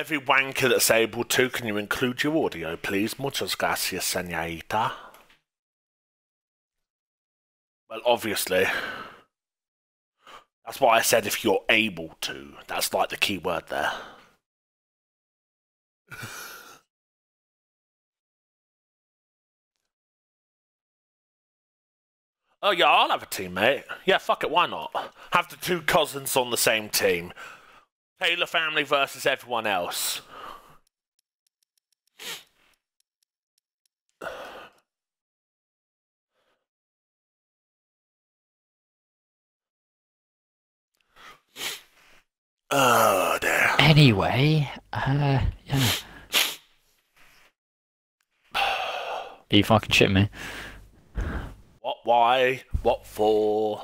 Every wanker that's able to, can you include your audio, please? Muchas gracias, señorita. Well, obviously. That's why I said if you're able to. That's like the key word there. oh, yeah, I'll have a teammate. Yeah, fuck it, why not? Have the two cousins on the same team. Taylor family versus everyone else. Oh dear. Anyway, uh, yeah. Are you fucking shitting me? What? Why? What for?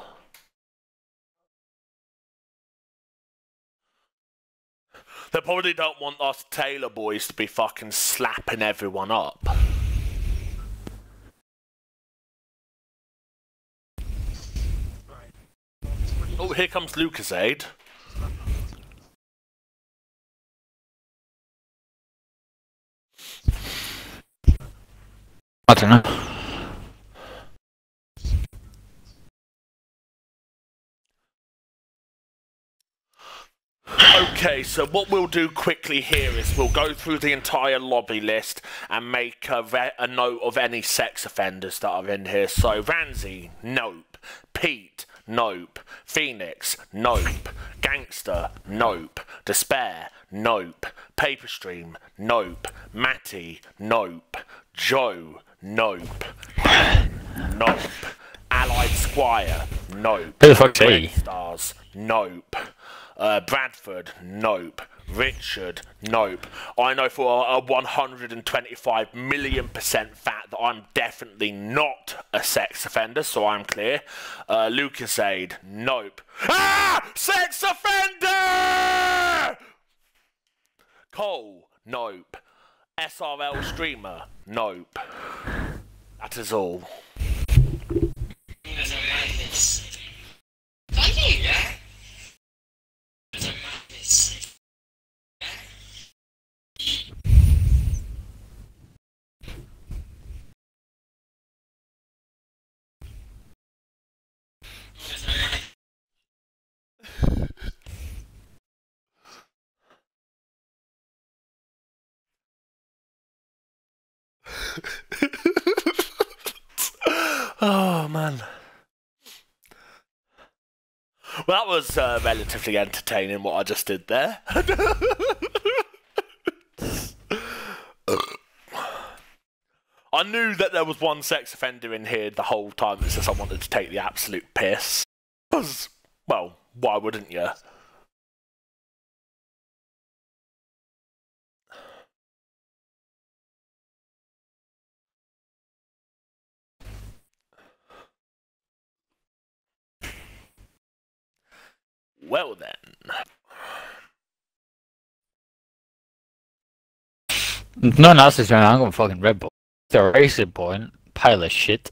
They probably don't want us Taylor boys to be fucking slapping everyone up. Oh, here comes Lucasade. I don't know. Okay, so what we'll do quickly here is we'll go through the entire lobby list and make a, re- a note of any sex offenders that are in here. So, Ramsey, nope. Pete, nope. Phoenix, nope. Gangster, nope. Despair, nope. Paperstream, nope. Matty, nope. Joe, nope. nope. Allied Squire, nope. Who the fuck's he? Stars, nope. Uh, Bradford, nope. Richard, nope. I know for a 125 million percent fact that I'm definitely not a sex offender, so I'm clear. Uh, Lucasade, nope. Ah! Sex offender! Cole, nope. SRL streamer, nope. That is all. Man. Well, that was uh, relatively entertaining what I just did there. I knew that there was one sex offender in here the whole time. It's just I wanted to take the absolute piss. 'Cause, well, why wouldn't you? Well then. No one else is doing I'm going fucking Red Bull. It's a racing point. Pile of shit.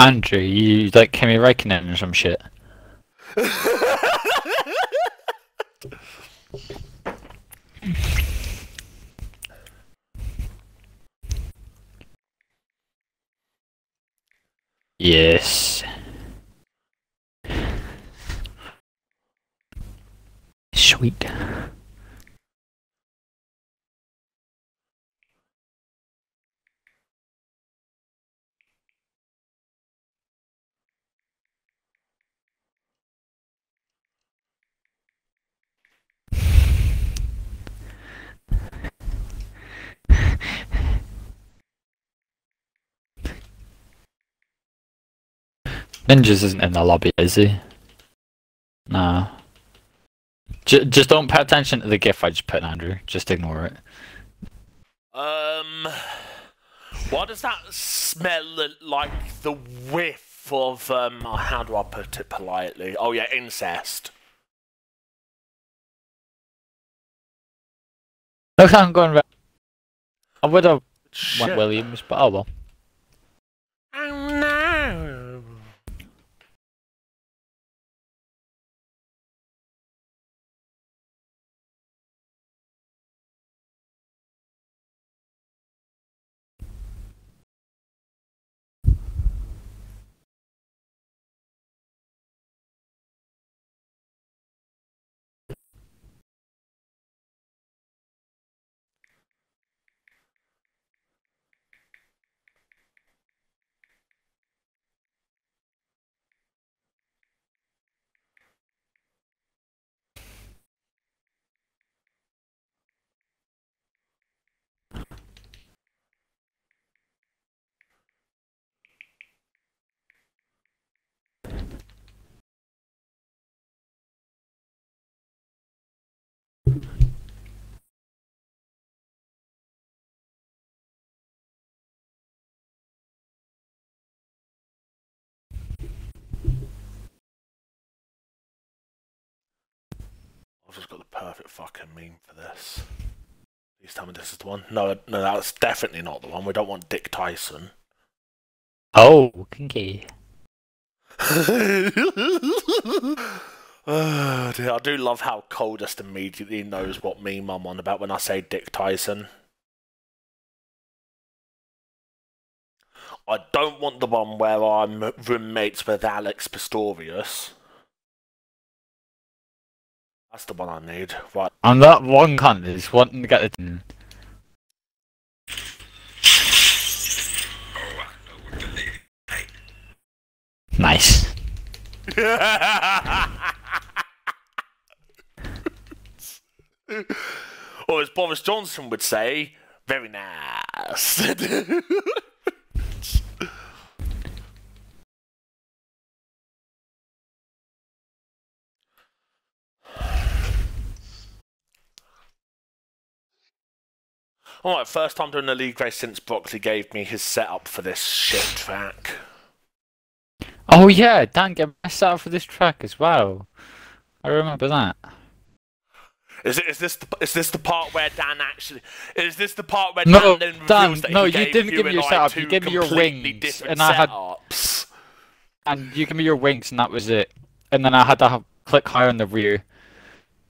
Andrew, you like Kimi Räikkönen or some shit. Yes. Sweet. Ninjas isn't in the lobby, is he? No. J- just don't pay attention to the gif I just put, Andrew. Just ignore it. Um, why does that smell like the whiff of um? How do I put it politely? Oh yeah, incest. Look, I'm going. I would have went Williams, but oh well. Oh no. I've just got the perfect fucking meme for this. Please tell me this is the one. No, no, that's definitely not the one. We don't want Dick Tyson. Oh, kinky. oh, dear, I do love how Cole just immediately knows what meme I'm on about when I say Dick Tyson. I don't want the one where I'm roommates with Alex Pistorius. That's the one I need. Right. And that one cunt is wanting to get the. I know what to hmm. do. Hey, Nice. or as Boris Johnson would say, very nice. Alright, first time doing the league race since Broccoli gave me his setup for this shit track. Oh yeah, Dan gave my setup for this track as well. I remember that. Is it? Is this? The, is this the part where Dan actually? Is this the part where No, Dan then Dan, that no, you didn't you give me your setup, you gave me your wings, and I had- setups? And you gave me your wings, and that was it. And then I had to have, click higher on the rear.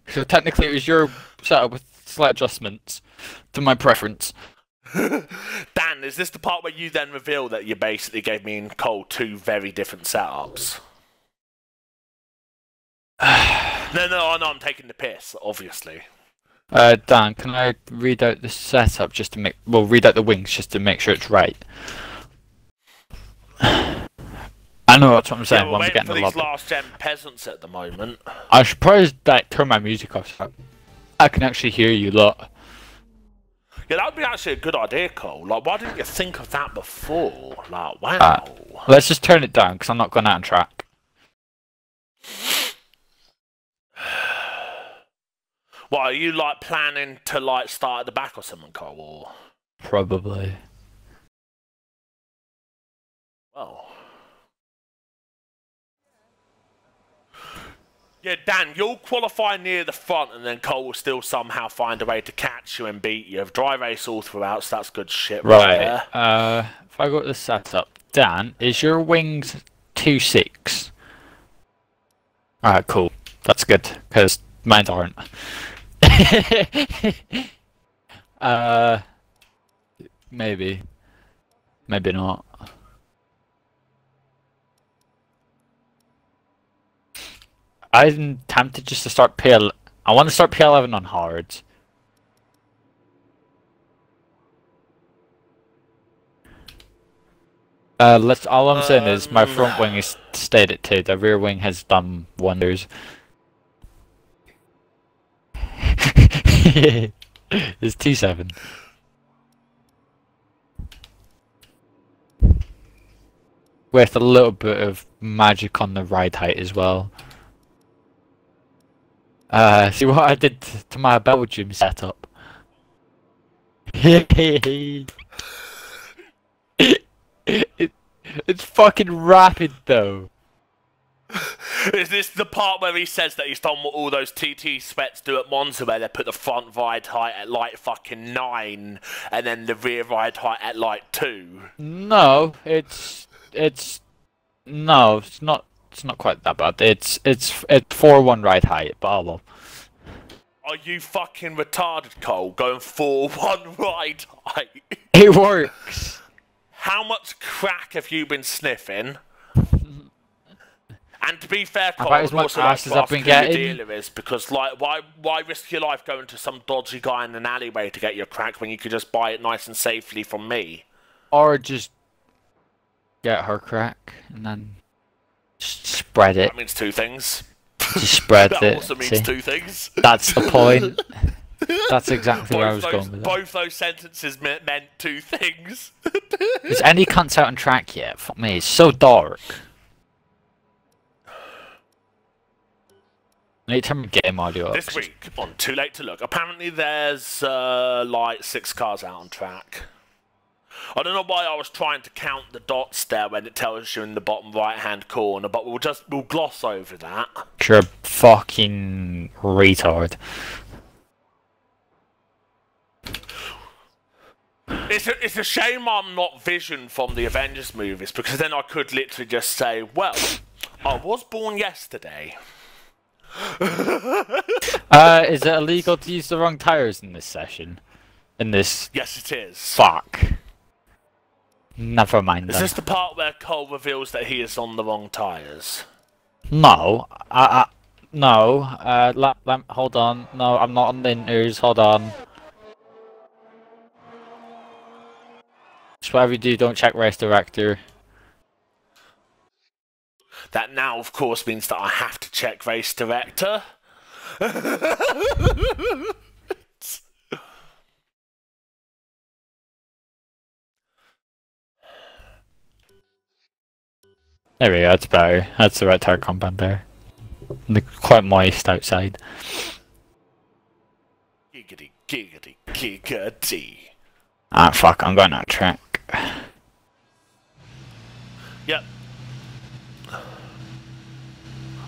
So technically, it was your setup with slight adjustments to my preference. Dan, is this the part where you then reveal that you basically gave me and Cole two very different setups? no, no, I know I'm taking the piss, obviously. Uh, Dan, can I read out the setup just to make, well, read out the wings just to make sure it's right? I know that's what I'm saying yeah, we're when we waiting get for the these last gen peasants at the moment. I should probably like turn my music off so I can actually hear you lot. Yeah, that would be actually a good idea, Cole. Like, why didn't you think of that before? Like, wow. Uh, Let's just turn it down because I'm not going out on track. what are you like planning to like start at the back or something, Cole? Or Probably. well. Yeah, Dan, you'll qualify near the front, and then Cole will still somehow find a way to catch you and beat you. Dry race all throughout, so that's good shit. Right. Right. there. Uh, if I go to the setup, Dan, is your wings two six? Alright, cool. That's good because mine aren't. uh, maybe, maybe not. I'm tempted just to start PL. I want to start P11 on hard. Uh, let's. All I'm saying is my front wing is stayed at two. The rear wing has done wonders. it's T seven. With a little bit of magic on the ride height as well. Uh, see what I did to my Belgium setup. it, it's fucking rapid though. Is this the part where he says that he's done what all those TT sweats do at Monza, where they put the front ride height at like fucking nine, and then the rear ride height at like two? No, it's it's no, it's not. It's not quite that bad. It's it's it's four one ride height, but oh well. Are you fucking retarded, Cole? Going four one ride height? It works. How much crack have you been sniffing? And to be fair, Cole, About as much also ass as I've been getting. dealer is because, like, why why risk your life going to some dodgy guy in an alleyway to get your crack when you could just buy it nice and safely from me? Or just get her crack and then just spread it. That means two things. Just spread That it. also means see? two things. That's the point. That's exactly where I was Both going with it. both those sentences meant, meant two things. Is any cunts out on track yet? Fuck me, it's so dark. I need to turn my game audio this week on Too Late to Look, apparently there's uh, like six cars out on track. I don't know why I was trying to count the dots there when it tells you in the bottom right hand corner, but we'll just we'll gloss over that. You're a fucking retard. It's a, it's a shame I'm not Vision from the Avengers movies because then I could literally just say, well, I was born yesterday. Uh, is it illegal to use the wrong tires in this session? In this Yes, it is. fuck. Never mind Is then. this the part where Cole reveals that he is on the wrong tyres? No, I, I, no. Uh, hold on. No, I'm not on the inters. Hold on. Just whatever you do, don't check race director. That now, of course, means that I have to check race director. There we go. That's better. That's the right tire compound there. They're quite moist outside. Giggity, giggity, giggity. Ah, fuck. I'm going out track. Yep.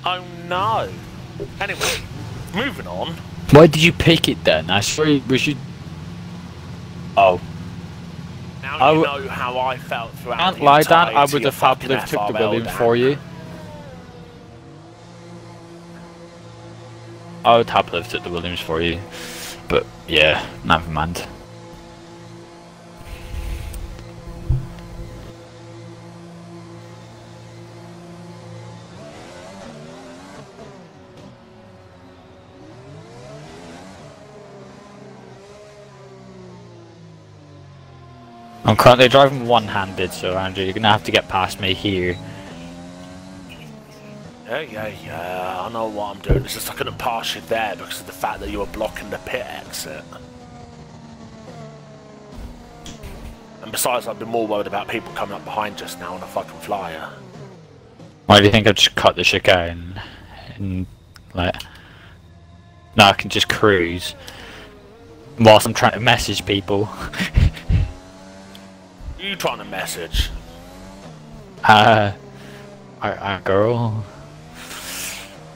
Oh no. Anyway, moving on. Why did you pick it then? I swear we should. Oh, Now I you know how I felt throughout can't the lie, Dan. I would have happily took the FRL Williams for you. I would happily have took the Williams for you, but yeah, never mind. I'm currently driving one-handed, so Andrew, you're gonna have to get past me here. Yeah, yeah, yeah. I know what I'm doing. It's just I couldn't pass you there because of the fact that you were blocking the pit exit. And besides, I've been more worried about people coming up behind just now on a fucking flyer. Why do you think I just cut the chicane and like now I can just cruise whilst I'm trying to message people? You trying to message? uh, our, our girl?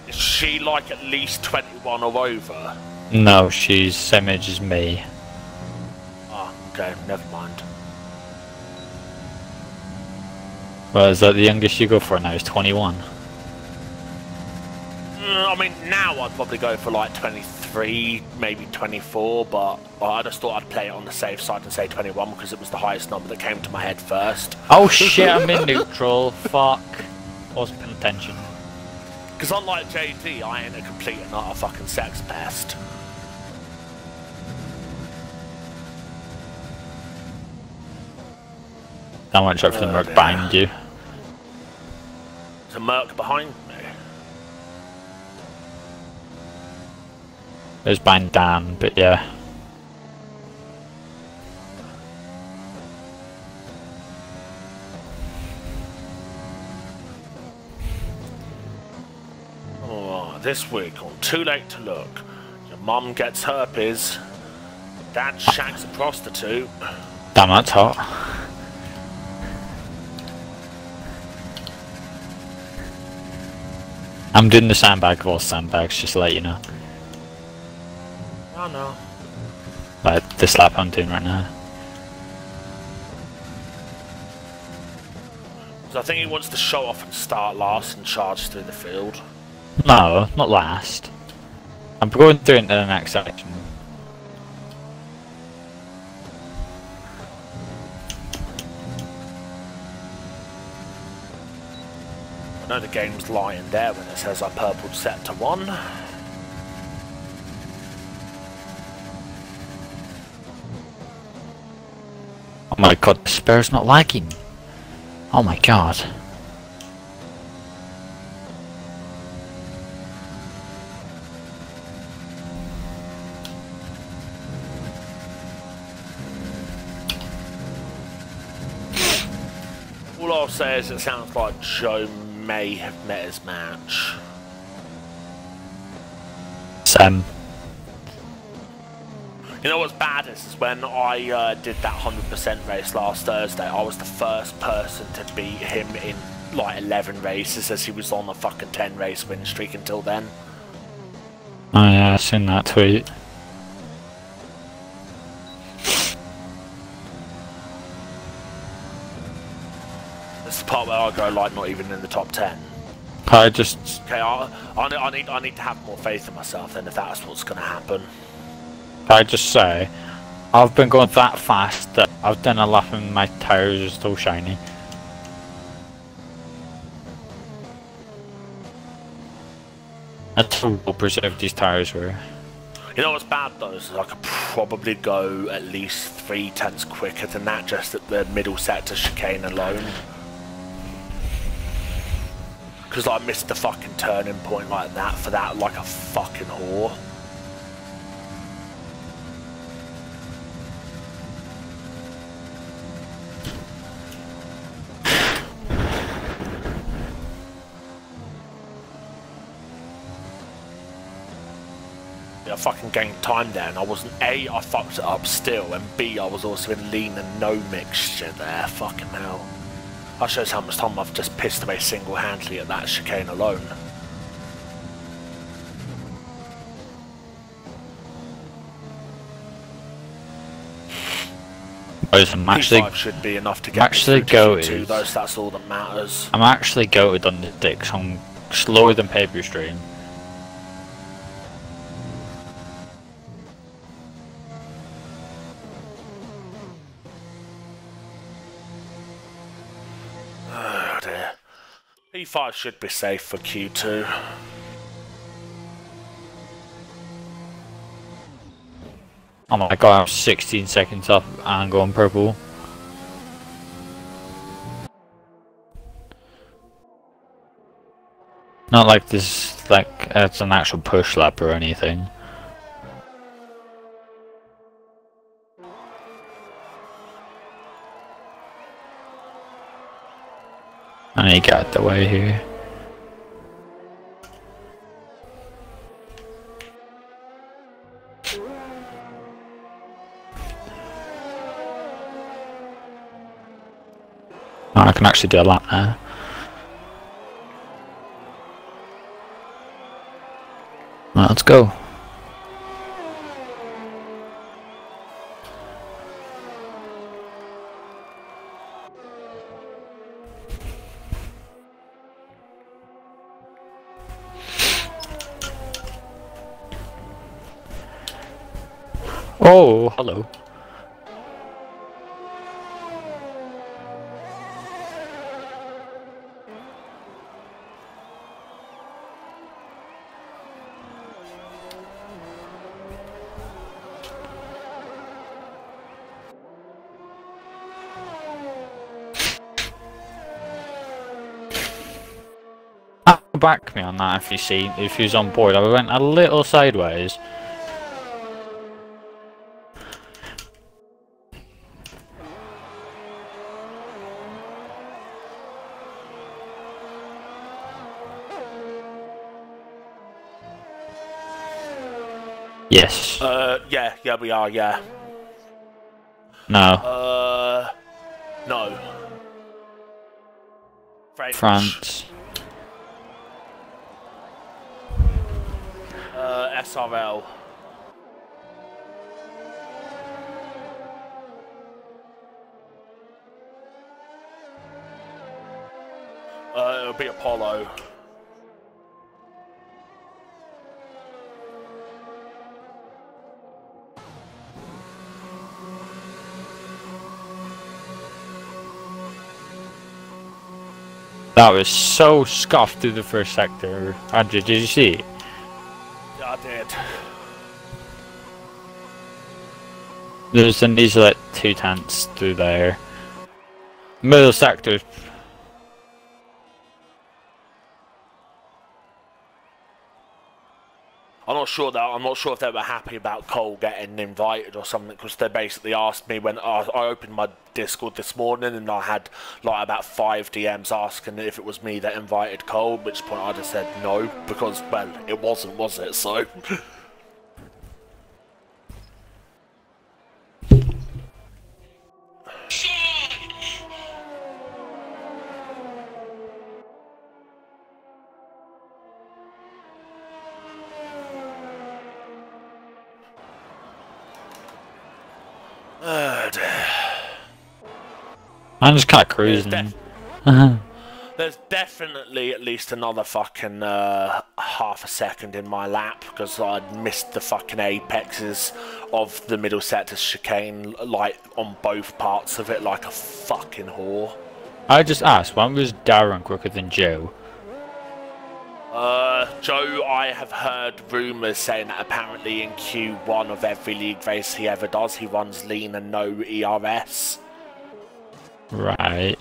Is she like at least 21 or over? No, she's same age as me. Ah, okay, never mind. Well, is that the youngest you go for now? Is 21. Mm, I mean, now I'd probably go for like 23, maybe 24, but I just thought I'd play it on the safe side and say 21 because it was the highest number that came to my head first. Oh shit! I'm in neutral. Fuck. Wasn't paying attention. Because unlike JD, I ain't a complete and utter fucking sex pest. I went up for the Oh, merc behind you. There's a Merc behind It was Bandan, but yeah. Oh, this week on Too Late to Look, your mum gets herpes, dad shacks a prostitute. Damn, that's hot. I'm doing the sandbag of all sandbags, just to let you know oh no, Like the slap I'm doing right now. so I think he wants to show off and start last and charge through the field. No, not last. I'm going through into the next section. I know the game's lying there when it says I purpled set to one. Oh my god, the spare's not lagging. Oh my god. All I'll say is it sounds like Joe may have met his match. Sam. You know what's bad is, when I uh, did that 100% race last Thursday, I was the first person to beat him in like 11 races as he was on a fucking 10 race win streak until then. Oh yeah, I seen that tweet. That's the part where I go like not even in the top 10. I just Okay, I, I, need- I need I need to have more faith in myself then if that's what's going to happen. I just say I've been going that fast that I've done a lap and my tires are still shiny. That's how well preserved these tires were. You know what's bad though is I could probably go at least three tenths quicker than that just at the middle sector chicane alone. Because I missed the fucking turning point like that for that like a fucking whore. I fucking gained time there and I wasn't A, I fucked it up still, and B, I was also in lean and no mixture there. Fucking hell. That shows how much time I've just pissed away single handedly at that chicane alone. I'm actually, P5 should be enough to get actually goated. Q2, though, so that's all that matters. I'm actually goated on the dick, so I'm slower than paper stream. P5 should be safe for Q2. Oh my god, I'm 16 seconds up and going purple. Not like this, like it's an actual push lap or anything. I to the way here. Oh, I can actually do a lap. Right, let's go. Hello. Back me on that if you see if he's on board. I went a little sideways. Yes. Uh, yeah, yeah, we are, yeah. no. Uh, no. French. France. Uh, SRL. Uh, it'll be Apollo. That was so scuffed through the first sector. Andrew, did you see? Yeah, I did. There's an easy like two tanks through there. Middle sector. I'm not sure that I'm not sure if they were happy about Cole getting invited or something because they basically asked me when I, I opened my Discord this morning and I had like about five DMs asking if it was me that invited Cole. Which point I just said no because well it wasn't, was it? So I'm just kind of cruising. def- there's definitely at least another fucking uh, half a second in my lap because I'd missed the fucking apexes of the middle sector chicane like on both parts of it like a fucking whore. I just asked, when was Darren quicker than Joe? Uh, Joe, I have heard rumours saying that apparently in Q1 of every league race he ever does, he runs lean and no ERS. Right.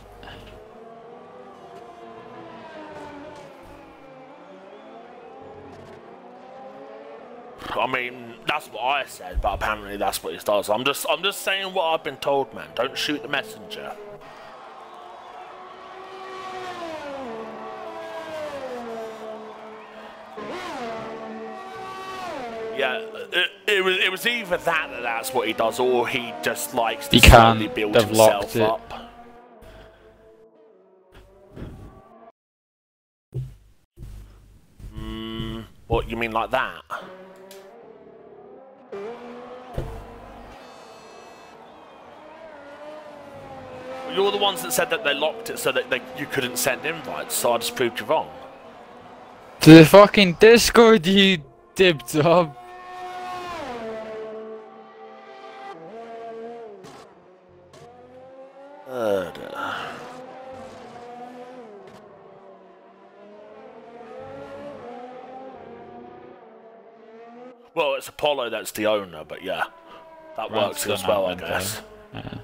I mean, that's what I said, but apparently that's what he does. I'm just, I'm just saying what I've been told, man. Don't shoot the messenger. Yeah, it, it was, it was either that that that's what he does, or he just likes to He slowly build himself it. up. Mm, what you mean like that? You're the ones that said that they locked it so that they, you couldn't send invites, so I just proved you wrong. To the fucking Discord, you dipped up. Uh, duh. well, it's Apollo that's the owner, but yeah, that works as well, I guess. Yeah.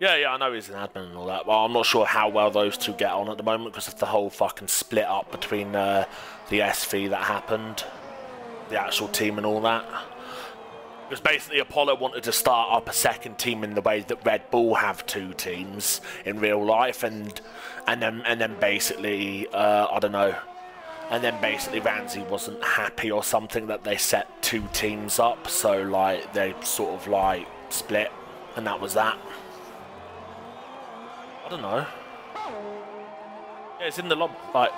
Yeah, yeah, I know he's an admin and all that, but I'm not sure how well those two get on at the moment because of the whole fucking split up between uh, the SV that happened, the actual team and all that. Because basically Apollo wanted to start up a second team in the way that Red Bull have two teams in real life, and and then and then basically uh, I don't know, and then basically Ramsey wasn't happy or something that they set two teams up, so like they sort of like split, and that was that. I don't know. Yeah, it's in the lob. Like,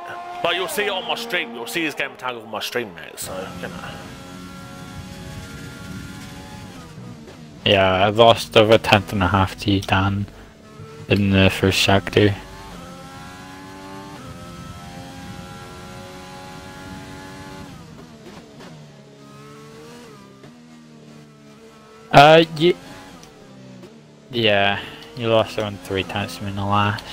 like you'll see it on my stream. You'll see his game tag on my stream, mate. So you know. Yeah, I lost over a tenth and a half to Dan, in the first sector. Uh, ye- yeah, you lost around three times in the last.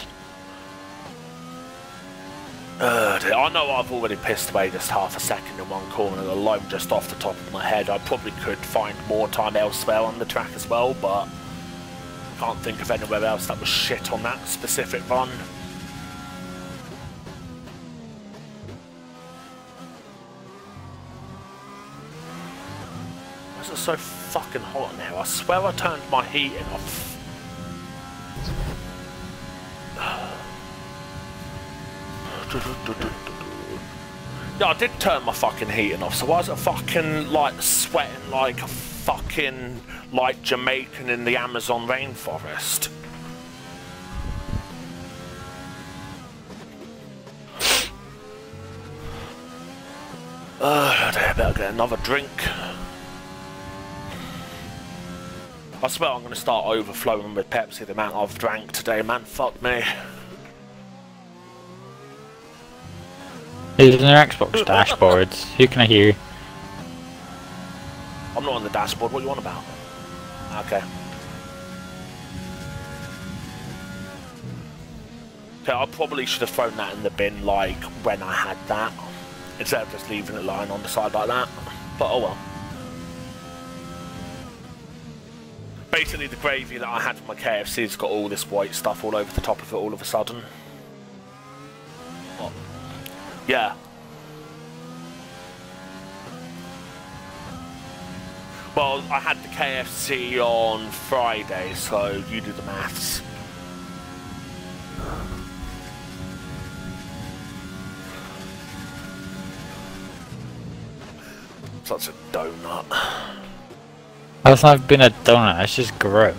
Uh, I know I've already pissed away just half a second in one corner alone, just off the top of my head. I probably could find more time elsewhere on the track as well, but I can't think of anywhere else that was shit on that specific run. Why is it so fucking hot in here? I swear I turned my heating off. Yeah, I did turn my fucking heating off, so why is it fucking like sweating like a fucking like Jamaican in the Amazon rainforest? Uh, I better get another drink. I swear I'm gonna start overflowing with Pepsi the amount I've drank today, man. Fuck me. These are their Xbox dashboards. Who can I hear? I'm not on the dashboard. What you on about? Okay. Okay, I probably should have thrown that in the bin, like, when I had that. Instead of just leaving it lying on the side like that. But oh well. Basically, the gravy that I had for my KFC's got all this white stuff all over the top of it all of a sudden. What? Yeah. Well, I had the KFC on Friday, so you do the maths. Such a donut. That's not been a donut, that's just gross.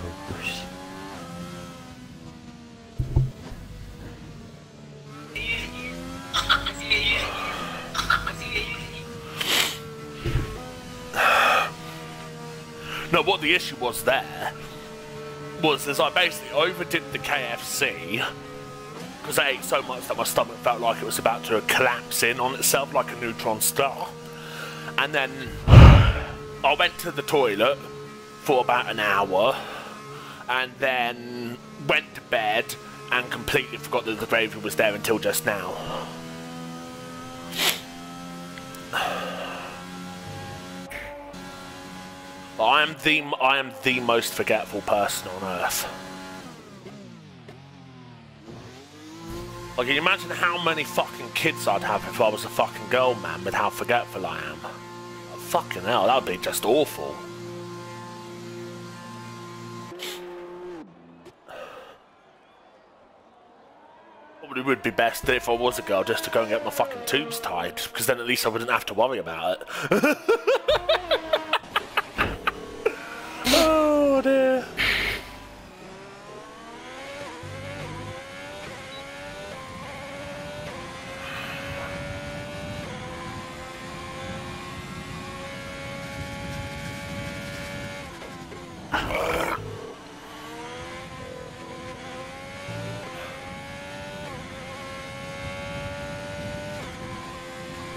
No, what the issue was there was is I basically overdid the KFC because I ate so much that my stomach felt like it was about to collapse in on itself like a neutron star. And then I went to the toilet for about an hour and then went to bed and completely forgot that the gravy was there until just now. I am the I am the most forgetful person on earth. Like, can you imagine how many fucking kids I'd have if I was a fucking girl, man, with how forgetful I am? Fucking hell, that would be just awful. Probably would be best if I was a girl just to go and get my fucking tubes tied, because then at least I wouldn't have to worry about it. oh dear.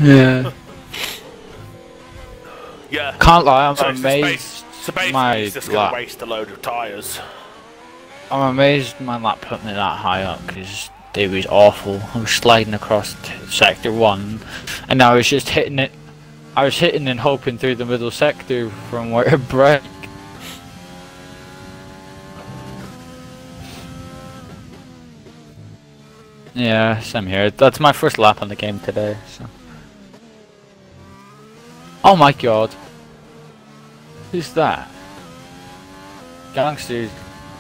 Yeah. Yeah. Can't lie, I'm So it's just bas- amazed So basically, my just gonna lap. waste a load of tyres. I'm amazed my lap put me that high up because it was awful. I was sliding across t- sector one, and I was just hitting it. I was hitting and hoping through the middle sector from where it broke. Yeah, same here. That's my first lap on the game today. So. Oh my god. Who's that? Gangsters.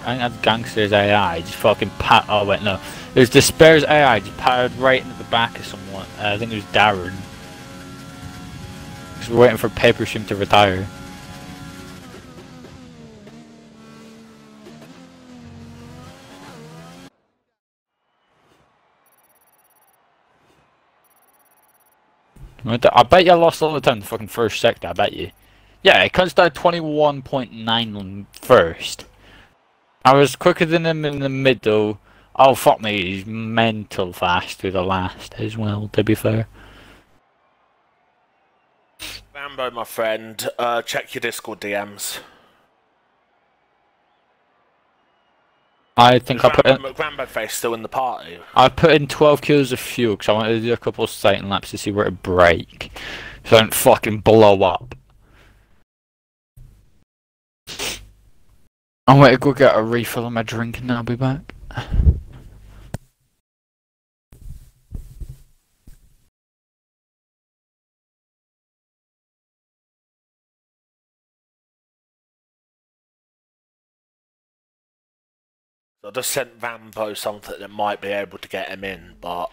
I think that's Gangsters AI. Just fucking pat. Oh wait, no. It was Despair's AI. Just patted right into the back of someone. Uh, I think it was Darren. Because we're waiting for Paper Shim to retire. I bet you I lost all the time the fucking first sector, I bet you. Yeah, it comes down 21.9 first. I was quicker than him in the middle. Oh fuck me, he's mental fast through the last as well, to be fair. Bambo, my friend, uh, check your Discord DMs. I think I put in, Rambo, Rambo face still in the party. I put in 12 kills of fuel because I wanted to do a couple of sighting laps to see where it break. So I don't fucking blow up. I'm going to go get a refill on my drink and I'll be back. So I just sent Rambo something that might be able to get him in, but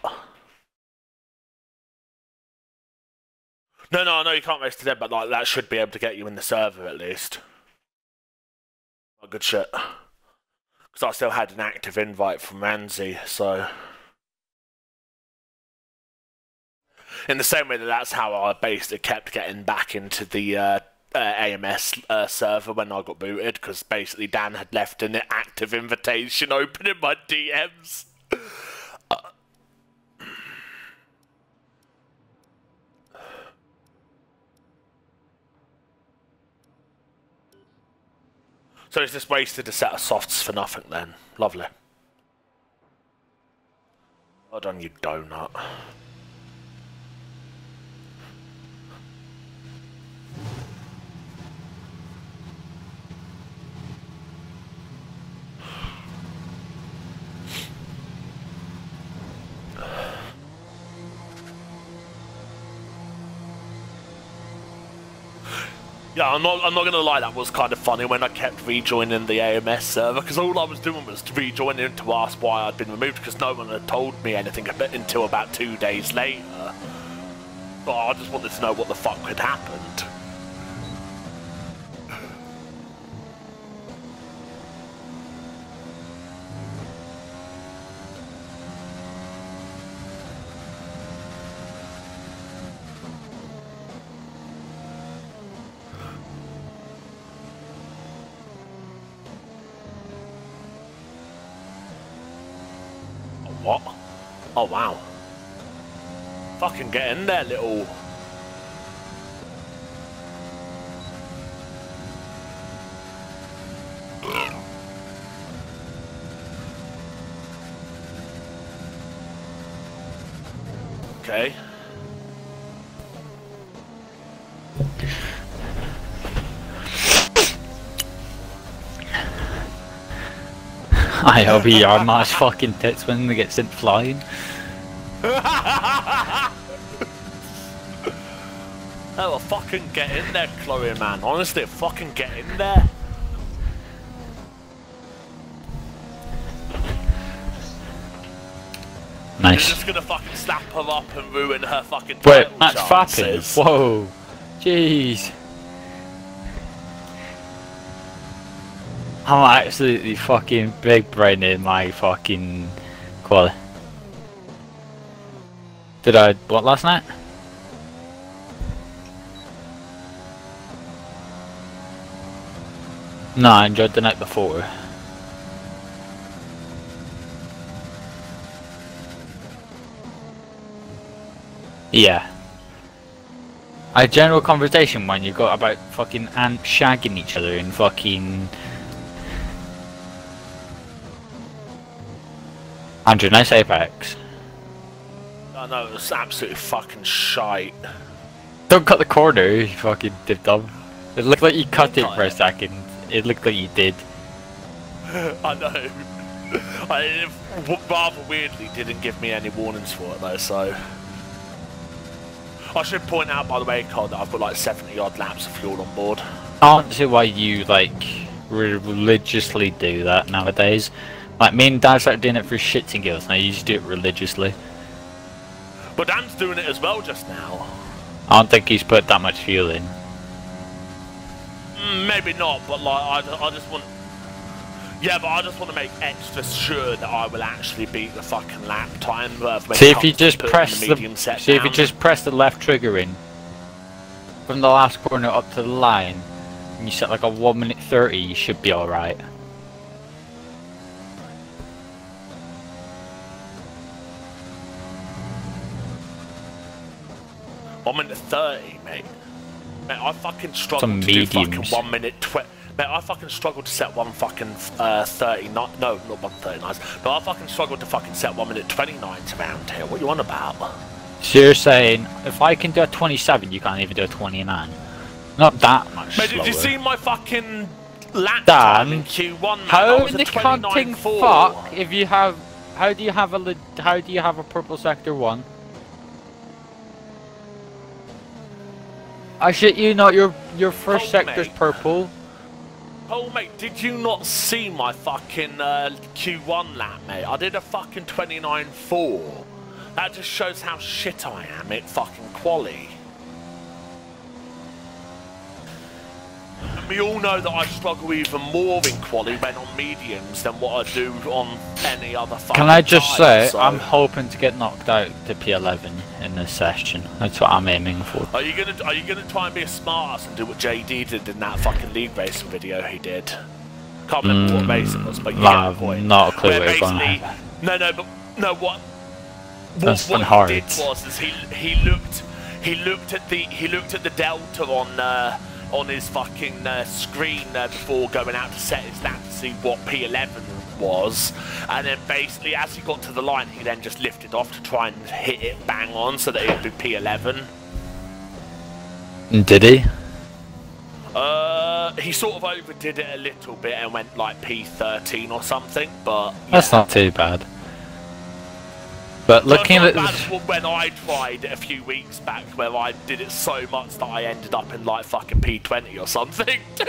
No, no, no, you can't race to dead, but like that should be able to get you in the server at least. Oh, good shit. Because I still had an active invite from Ramsey, so. In the same way that that's how I basically kept getting back into the uh, uh, AMS uh, server when I got booted, because basically Dan had left an active invitation open in my DMs. So it's just wasted a set of softs for nothing then. Lovely. Well done, you donut. Yeah, I'm not. I'm not gonna lie. That was kind of funny when I kept rejoining the AMS server because all I was doing was rejoining to ask why I'd been removed because no one had told me anything until about two days later. But I just wanted to know what the fuck had happened. What? Oh wow. Fucking get in there, little. I hope he are mash fucking tits when they get sent flying. Oh, well, fucking get in there, Chloe, man. Honestly, fucking get in there. Nice. You're just gonna fucking slap her up and ruin her fucking Wait, that's fapping. Whoa. Jeez. I'm absolutely fucking big brain in my fucking quality. Did I what last night? No, I enjoyed the night before. Yeah. A general conversation when you got about fucking ants shagging each other in fucking. Andrew, nice apex. I know, it was absolutely fucking shite. Don't cut the corner, you fucking dip dub. It looked like you cut it for a second. It looked like you did. I know. I, rather weirdly didn't give me any warnings for it though, so. I should point out, by the way, Cod, that I've got like 70 odd laps of fuel on board. I don't see why you like religiously do that nowadays. Like me and Dad started doing it for shits and giggles, and I used to do it religiously. But Dan's doing it as well just now. I don't think he's put that much fuel in. Mm, maybe not, but like, I, I just want. Yeah, but I just want to make extra sure that I will actually beat the fucking lap time. Uh, See if you just press the the, see if you just press the left trigger in from the last corner up to the line, and you set like a one minute thirty, you should be all right. One minute thirty, mate. Mate, I fucking struggled to do fucking one minute twenty. Mate, I fucking struggled to set one fucking uh, thirty. Not no, not one thirty nines. No, I fucking struggled to fucking set one minute twenty nines around here. What you on about? So you're saying if I can do a twenty-seven, you can't even do a twenty-nine? Not that much Mate, slower. did you see my fucking lap Dan, in Q1? How in the cunting 29.4. fuck if you have? How do you have a? How do you have a purple sector one? I shit you not. Your your first Oh, sector's mate. purple. Oh mate, did you not see my fucking uh, Q1 lap, mate? I did a fucking 29.4. That just shows how shit I am at fucking quali. We all know that I struggle even more in quali when on mediums than what I do on any other fucking Can I just say, so- I'm hoping to get knocked out to P11 in this session. That's what I'm aiming for. Are you gonna Are you gonna try and be a smartass and do what JD did in that fucking league racing video he did? Can't remember what race it was, but you Mm, nah, get point. not a clue Where where it's gonna basically, no, no, but no, what? What, what hard. he did was is he he looked he looked at the he looked at the delta on uh, on his fucking uh, screen uh, before going out to set his lap to see what P11 was, and then basically as he got to the line, he then just lifted off to try and hit it bang on so that it would be P11. Did he? Uh, he sort of overdid it a little bit and went like P13 or something, but That's not too bad. But looking at bad when I tried a few weeks back, where I did it so much that I ended up in like fucking P20 or something.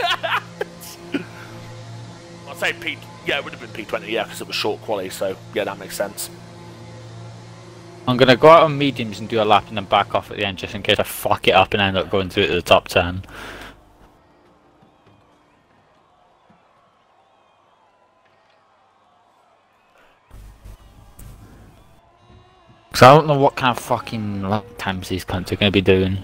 I'd say P, yeah, it would have been P20, yeah, because it was short quality, so yeah, that makes sense. I'm gonna go out on mediums and do a lap and then back off at the end just in case I fuck it up and end up going through to the top 10. Cause I don't know what kind of fucking lap times these cunts are gonna be doing.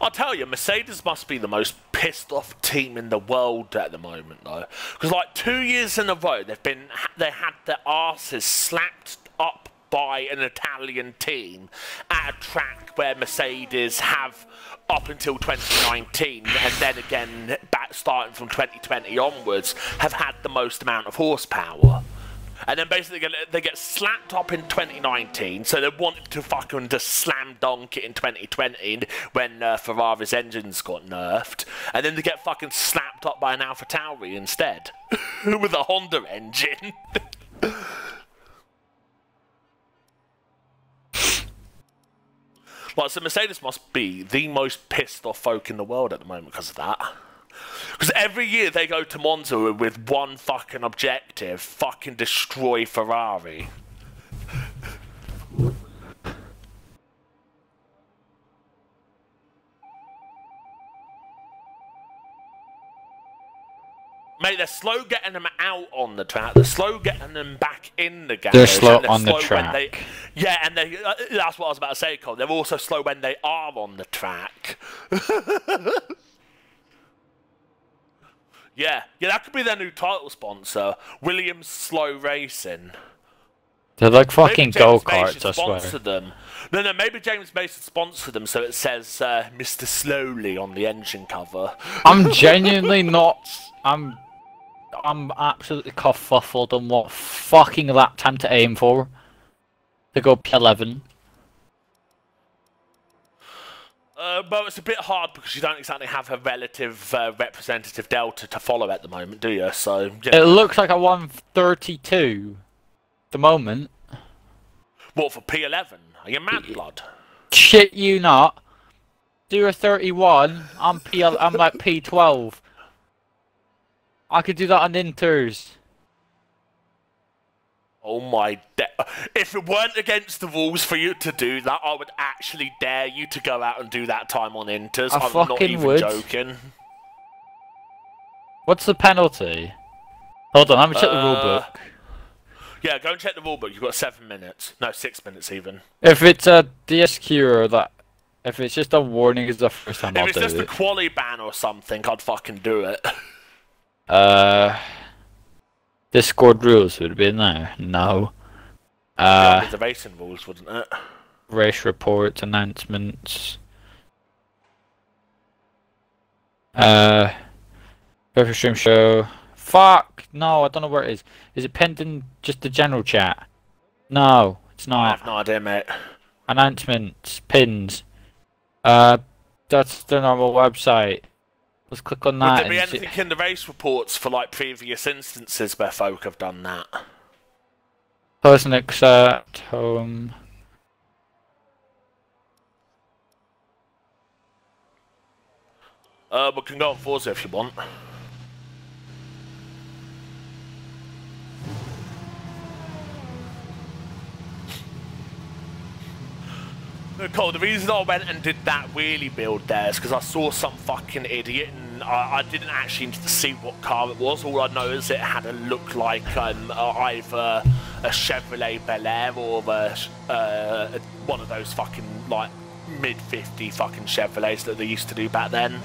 I'll tell you, Mercedes must be the most pissed off team in the world at the moment, though, because like two years in a row, they've been they had their asses slapped up by an Italian team at a track where Mercedes have up until 2019, and then again back starting from 2020 onwards, have had the most amount of horsepower. And then basically they get, they get slapped up in 2019, so they wanted to fucking just slam dunk it in 2020 when uh, Ferrari's engines got nerfed, and then they get fucking slapped up by an Alpha Tauri instead with a Honda engine. like, so Mercedes must be the most pissed off folk in the world at the moment because of that. Because every year they go to Monza with one fucking objective fucking destroy Ferrari. Mate, they're slow getting them out on the track. They're slow getting them back in the garage. They're slow and on the slow they- track. yeah, and they, uh, that's what I was about to say, Cole. They're also slow when they are on the track. Yeah, yeah, that could be their new title sponsor, Williams Slow Racing. They're like fucking go karts, I swear. them. No, no, maybe James May should sponsor them so it says uh, Mr. Slowly on the engine cover. I'm genuinely not. I'm. I'm absolutely kerfuffled on what fucking lap time to aim for. To go P11. Uh, but it's a bit hard because you don't exactly have a relative uh, representative delta to follow at the moment, do you? So, It looks like a 132 At the moment. what for P11? Are you mad, blood? Shit you not. Do a 31. I'm P. I'm like P12. I could do that on inters. Oh my de- If it weren't against the rules for you to do that, I would actually dare you to go out and do that time on inters. I I'm not fucking even would. joking. What's the penalty? Hold on, let me check the rule Uh, book. Yeah, go and check the rulebook. You've got seven minutes. No, six minutes even. If it's a DSQ or that, if it's just a warning, is the first time I'll do it. if it's just a it. quali ban or something, I'd fucking do it. Uh, Discord rules would it be in there? No. Uh, be the racing rules, wouldn't it? race reports, announcements. Uh, perfect stream show. Fuck! No, I don't know where it is. Is it pending just the general chat? No, it's not. I have no idea, mate. Announcements, pins. Uh, that's the normal website. Let's click on Would that. there be anything in the race reports for like previous instances where folk have done that? Person accept home. Uh, we can go on Forza if you want. Cole, the reason I went and did that wheelie build there is because I saw some fucking idiot I, I didn't actually see what car it was. All I know is it had a look like um, either a Chevrolet Bel Air or a, uh, one of those fucking like mid 50 fucking Chevrolets that they used to do back then.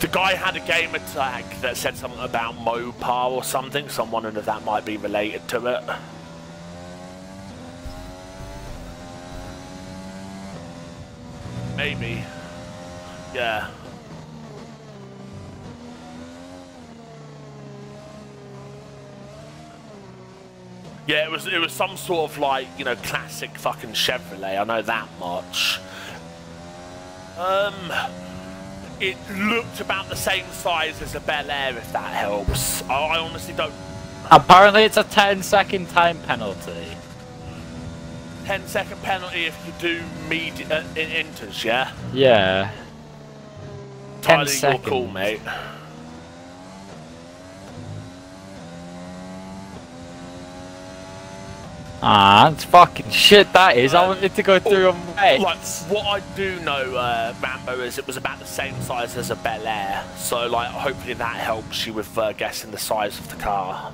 The guy had a gamer tag that said something about Mopar or something, so I'm wondering if that might be related to it. Maybe. Yeah. Yeah, it was it was some sort of like, you know, classic fucking Chevrolet, I know that much. Um it looked about the same size as a Bel Air if that helps. I, I honestly don't Apparently it's a 10 second time penalty. 10 second penalty if you do med uh, in inters, yeah? Yeah. 10 Tyler, you're cool, mate. Ah, it's fucking shit that is. I wanted to go through on wet. Like, what I do know, uh, Rambo, is it was about the same size as a Bel Air. So, like, hopefully that helps you with uh, guessing the size of the car.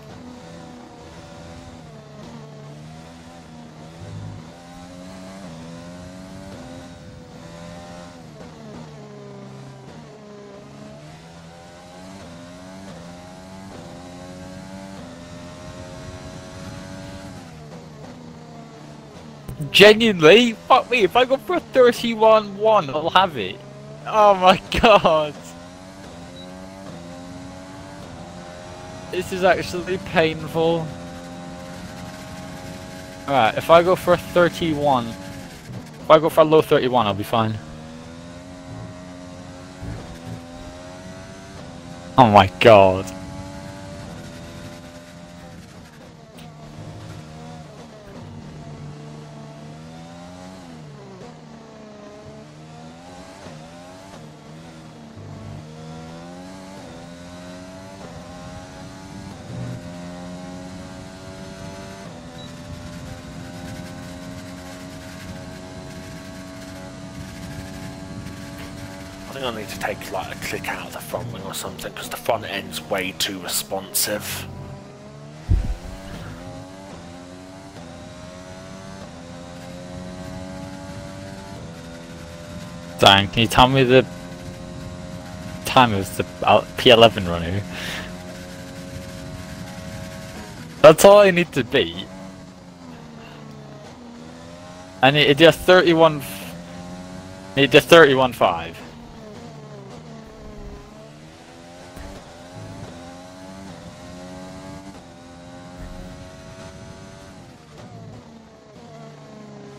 Genuinely, fuck me, if I go for a 31-1, I'll have it. Oh my god. This is actually painful. Alright, if I go for a 31, if I go for a low 31, I'll be fine. Oh my god. Click out of the front wing or something, because the front end's way too responsive. Dan, can you tell me the time of the uh, P11 runner? That's all I need to beat. I need to a 31. f- Need to 31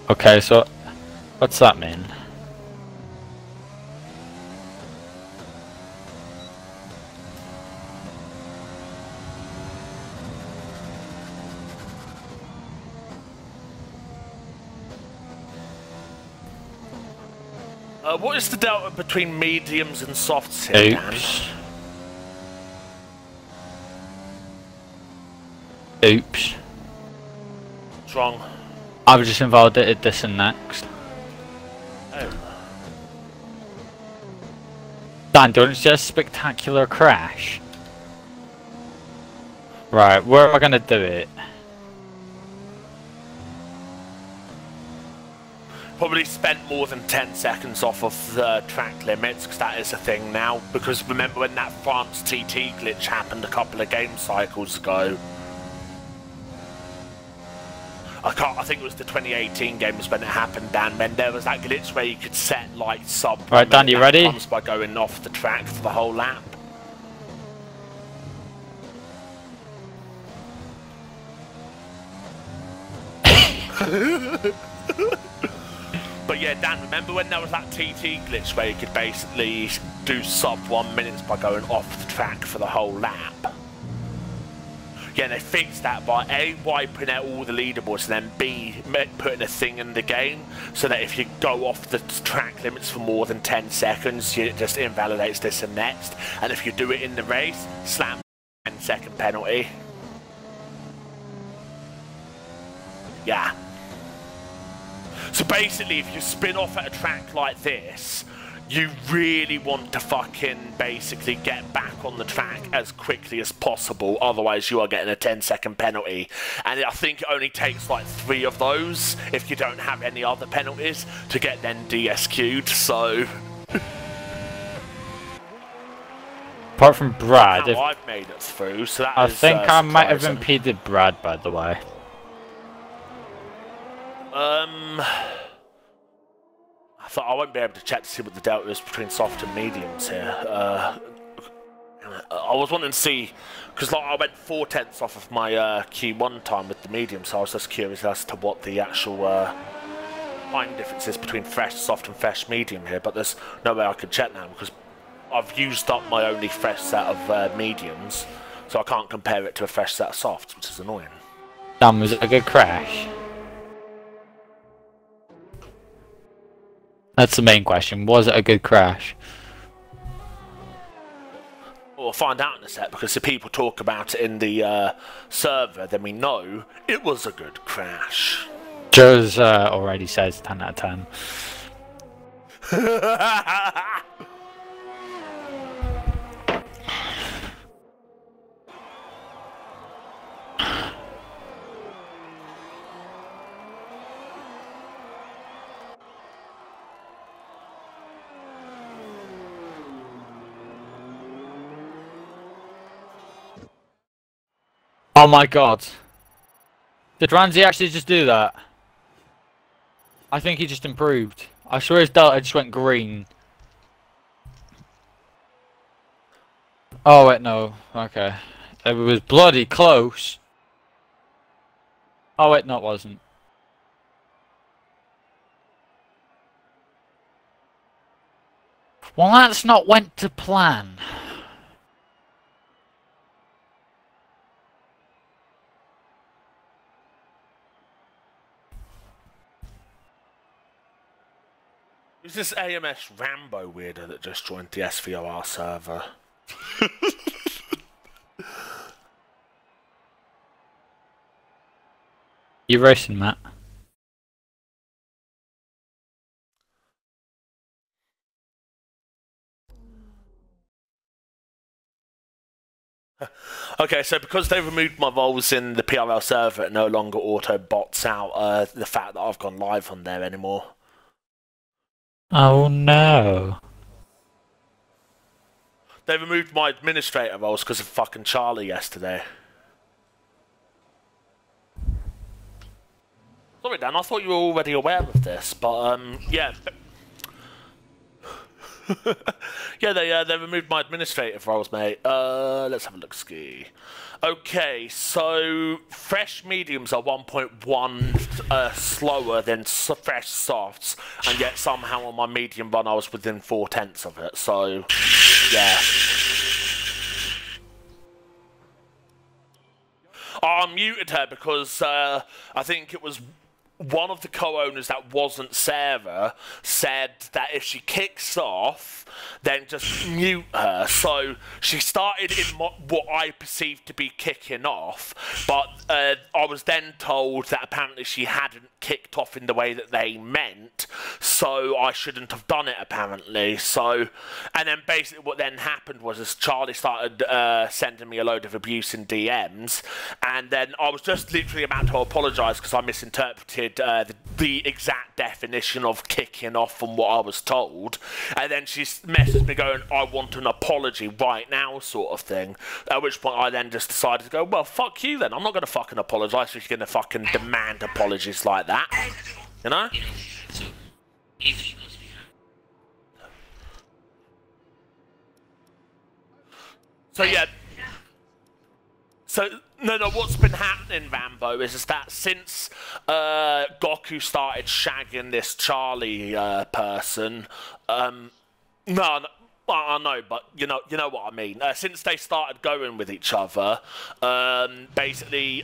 Okay, so what's that mean? Uh, what is the delta between mediums and softs here, Dan? Oops. Oops. What's wrong? I've just involved invalidated this and next. Oh. Dan, don't it's just a spectacular crash. Right, where am I gonna do it? Probably spent more than 10 seconds off of the track limits, because that is a thing now. Because remember when that France TT glitch happened a couple of game cycles ago? I can't, I think it was the 2018 games when it happened, Dan. When there was that glitch where you could set like sub. Right, Dan, you ready? By going off the track for the whole lap. But yeah, Dan, remember when there was that TT glitch where you could basically do sub one minutes by going off the track for the whole lap? Yeah, they fixed that by A, wiping out all the leaderboards, and then B, putting a thing in the game so that if you go off the track limits for more than 10 seconds, it just invalidates this and next. And if you do it in the race, slam 10 second penalty. Yeah. So basically, if you spin off at a track like this, you really want to fucking basically get back on the track as quickly as possible, otherwise you are getting a 10 second penalty. And I think it only takes like three of those if you don't have any other penalties to get then DSQ'd, so... Apart from Brad, if, I've made it through, so that I is, think uh, I might have impeded Brad, by the way. Um, I thought I won't be able to check to see what the delta is between soft and mediums here. Uh, I was wanting to see because like I went four tenths off of my uh, Q1 time with the medium, so I was just curious as to what the actual uh, time difference is between fresh soft and fresh medium here. But there's no way I can check now because I've used up my only fresh set of uh, mediums, so I can't compare it to a fresh set of softs, which is annoying. Damn, was it a good crash? That's the main question. Was it a good crash? We'll find out in a sec because if people talk about it in the uh, server, then we know it was a good crash. Joe's uh, already says 10 out of 10. Oh my god. Did Ramsey actually just do that? I think he just improved. I swear his delta just went green. Oh wait, no. Okay. It was bloody close. Oh wait, no it wasn't. Well, that's not went to plan. Who's this AMS Rambo weirdo that just joined the SVOR server? You're racing, Matt? Okay, so because they removed my roles in the PRL server, it no longer auto bots out uh, the fact that I've gone live on there anymore. Oh no. They removed my administrator roles because of fucking Charlie yesterday. Sorry, Dan, I thought you were already aware of this, but um, yeah. yeah, they uh, they removed my administrative roles, mate. Uh, let's have a look. Ski. Okay, so fresh mediums are 1.1 uh, slower than fresh softs, and yet somehow on my medium run I was within four tenths of it. So, yeah. I muted her because uh, I think it was one of the co-owners that wasn't Sarah said that if she kicks off, then just mute her. So she started in what I perceived to be kicking off, but uh, I was then told that apparently she hadn't kicked off in the way that they meant, so I shouldn't have done it apparently. So, and then basically what then happened was as Charlie started uh, sending me a load of abuse in DMs, and then I was just literally about to apologise because I misinterpreted uh, the, the exact definition of kicking off from what I was told, and then she messaged me going, "I want an apology right now," sort of thing. At which point I then just decided to go, "Well, fuck you then. I'm not going to fucking apologise if you're going to fucking demand apologies like that." You know? So yeah. So no, no. What's been happening, Rambo, is, is that since uh, Goku started shagging this Charlie uh, person, um, no, no I know, but you know, you know what I mean. Uh, since they started going with each other, um, basically,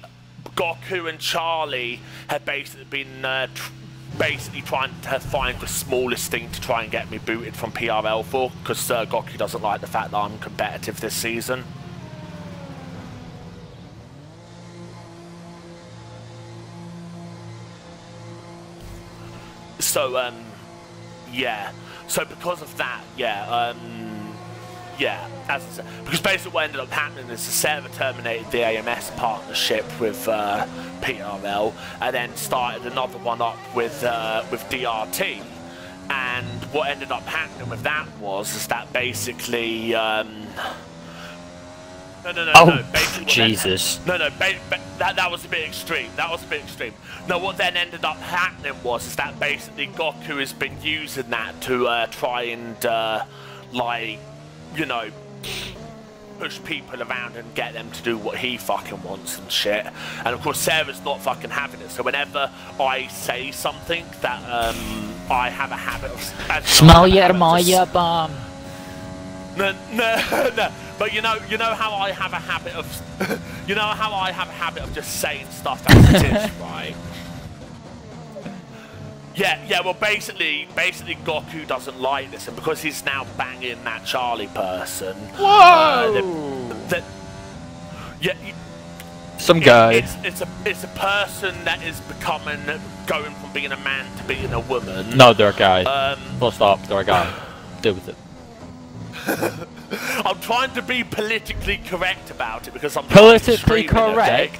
Goku and Charlie have basically been. Uh, tr- Basically, trying to find the smallest thing to try and get me booted from PRL for, because uh, Goku doesn't like the fact that I'm competitive this season. So um, yeah. So because of that, yeah, um, yeah, as said, because basically what ended up happening is the server terminated the AMS partnership with uh, PRL, and then started another one up with uh, with DRT. And what ended up happening with that was is that basically. Um, no, no, no, Oh, no. Basically, then- Jesus. no, no, ba- ba- that, that was a bit extreme. That was a bit extreme. No, what then ended up happening was is that basically Goku has been using that to uh, try and, uh, like, you know, push people around and get them to do what he fucking wants and shit. And of course, Sarah's not fucking having it. So whenever I say something that um, I have a habit of... Smell your Maya bomb. no, no, no. But you know, you know how I have a habit of, you know how I have a habit of just saying stuff as it is, right? Yeah, yeah. Well, basically, basically, Goku doesn't like this, and because he's now banging that Charlie person. uh, Whoa! the- yeah, Some it- guy. It's, it's a it's a person that is becoming going from being a man to being a woman. No, they're a guy. Um, Full stop, they're a guy. Deal with it. I'm trying to be politically correct about it because I'm Politically correct?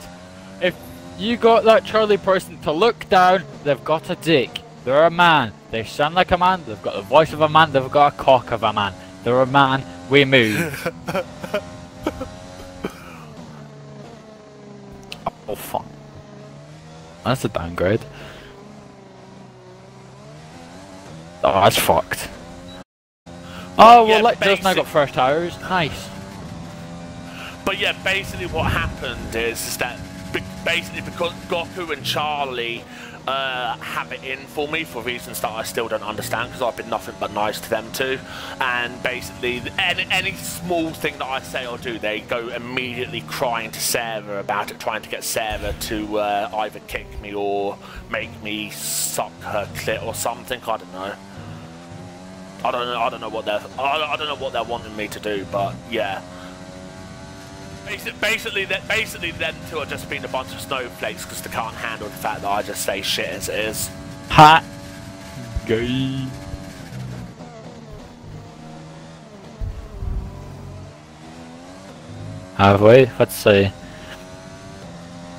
If you got that Charlie person to look down, they've got a dick. They're a man. They sound like a man. They've got the voice of a man. They've got a cock of a man. They're a man. We move. oh fuck. That's a downgrade. Oh, that's fucked. Oh, well, Yeah, like, just now got first tires. Nice. But yeah, basically what happened is, is that basically because Goku and Charlie uh, have it in for me for reasons that I still don't understand because I've been nothing but nice to them too. And basically, any, any small thing that I say or do, they go immediately crying to Sarah about it, trying to get Sarah to uh, either kick me or make me suck her clit or something. I don't know. I don't know. I don't know what they're. I, I don't know what they're wanting me to do, but yeah. Basi- Basically, that basically them two are just being a bunch of snowflakes because they can't handle the fact that I just say shit as it is. Hot. Gay. Have we? Let's see.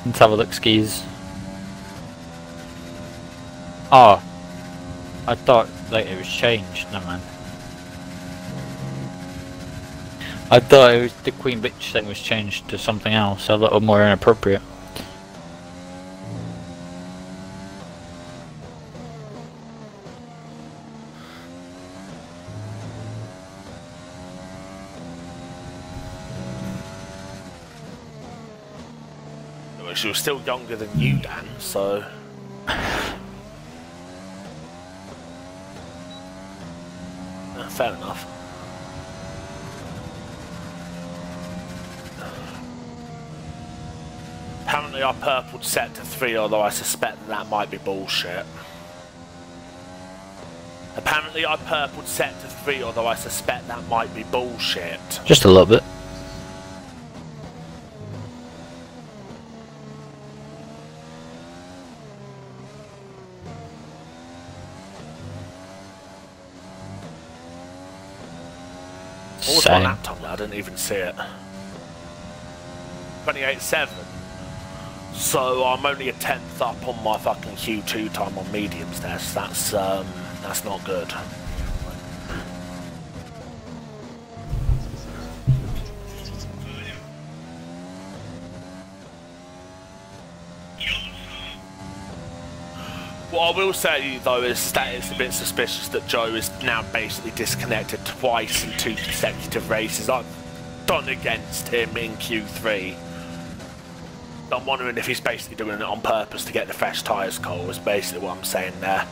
Let's have a look, skis. Oh. I thought like it was changed, no man. I thought it was the Queen Bitch thing was changed to something else, a little more inappropriate. Well, She was still younger than you, Dan. So. Uh, fair enough. Apparently, I purpled sector three, although I suspect that, that might be bullshit. Apparently, I purpled sector three, although I suspect that might be bullshit. Just a little bit. Was my laptop? I didn't even see it. 28.7. So I'm only a tenth up on my fucking Q2 time on mediums there, so that's, um, that's not good. Will say though is that it's a bit suspicious that Joe is now basically disconnected twice in two consecutive races. I've done against him in Q3. I'm wondering if he's basically doing it on purpose to get the fresh tyres, Cole, is basically what I'm saying there.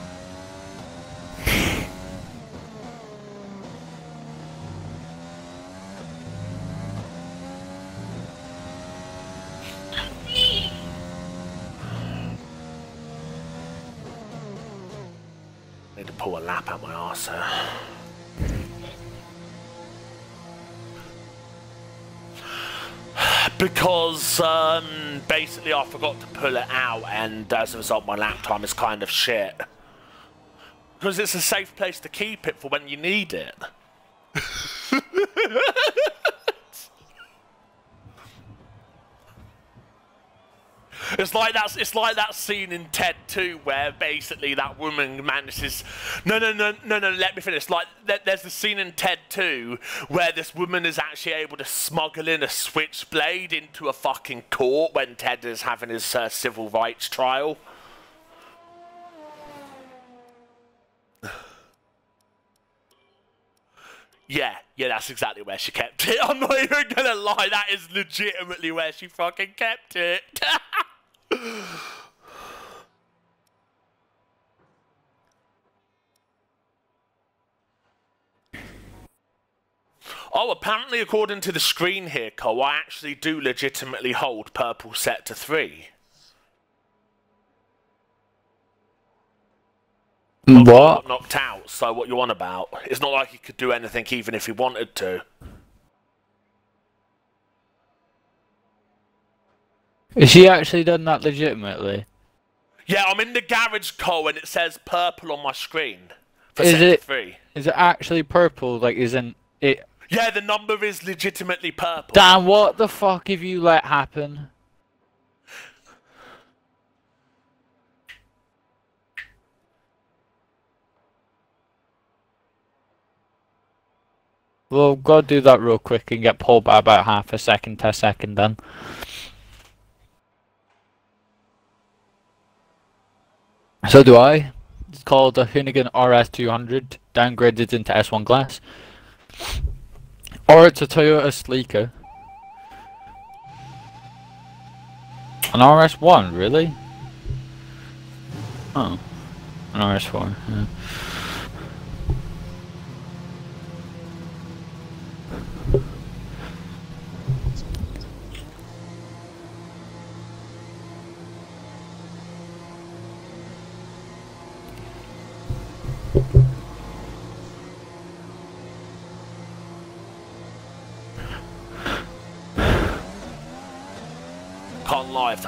Because um, basically I forgot to pull it out, and as a result, my lap time is kind of shit. Because it's a safe place to keep it for when you need it. It's like that's it's like that scene in Ted 2 where basically that woman manages no no no no no let me finish like there, there's the scene in Ted 2 where this woman is actually able to smuggle in a switchblade into a fucking court when Ted is having his uh, civil rights trial. Yeah, yeah, that's exactly where she kept it. I'm not even gonna lie, that is legitimately where she fucking kept it. oh, apparently, according to the screen here, Cole, I actually do legitimately hold purple sector three. Mm, what? Got knocked out, so what you on about? It's not like he could do anything even if he wanted to. Is she actually done that legitimately? Yeah, I'm in the garage, Cole, and it says purple on my screen. For Is it- three? Is it actually purple? Like, isn't it? Yeah, the number is legitimately purple. Dan, what the fuck have you let happen? Well, go do that real quick and get pulled by about half a second to a second then. So do I. It's called a Hoonigan RS200, downgraded into S1 glass. Or it's a Toyota Sleeker. An RS1, really? Oh. An RS4, yeah.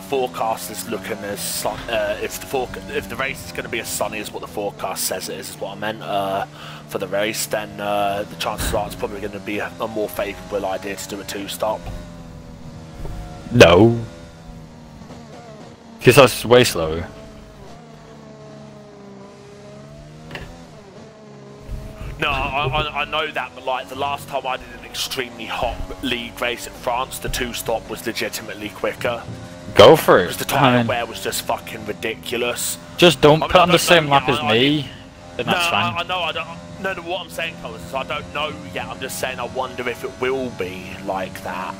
Forecast is looking as sun, uh, if the forecast, if the race is going to be as sunny as what the forecast says it is, is what I meant uh, for the race, then uh, the chances are it's probably going to be a, a more favourable idea to do a two-stop. No. Because that's way slower. No, I, I, I know that, but like the last time I did an extremely hot league race in France, the two-stop was legitimately quicker. Go for Because it. the tyre I mean, wear was just fucking ridiculous. just don't I mean, put I on the don't same know, lap yeah, as I- I me. Then No, that's I, fine. I know, I don't. No, no, what I'm saying, Colours, is I don't know yet. I'm just saying I wonder if it will be like that.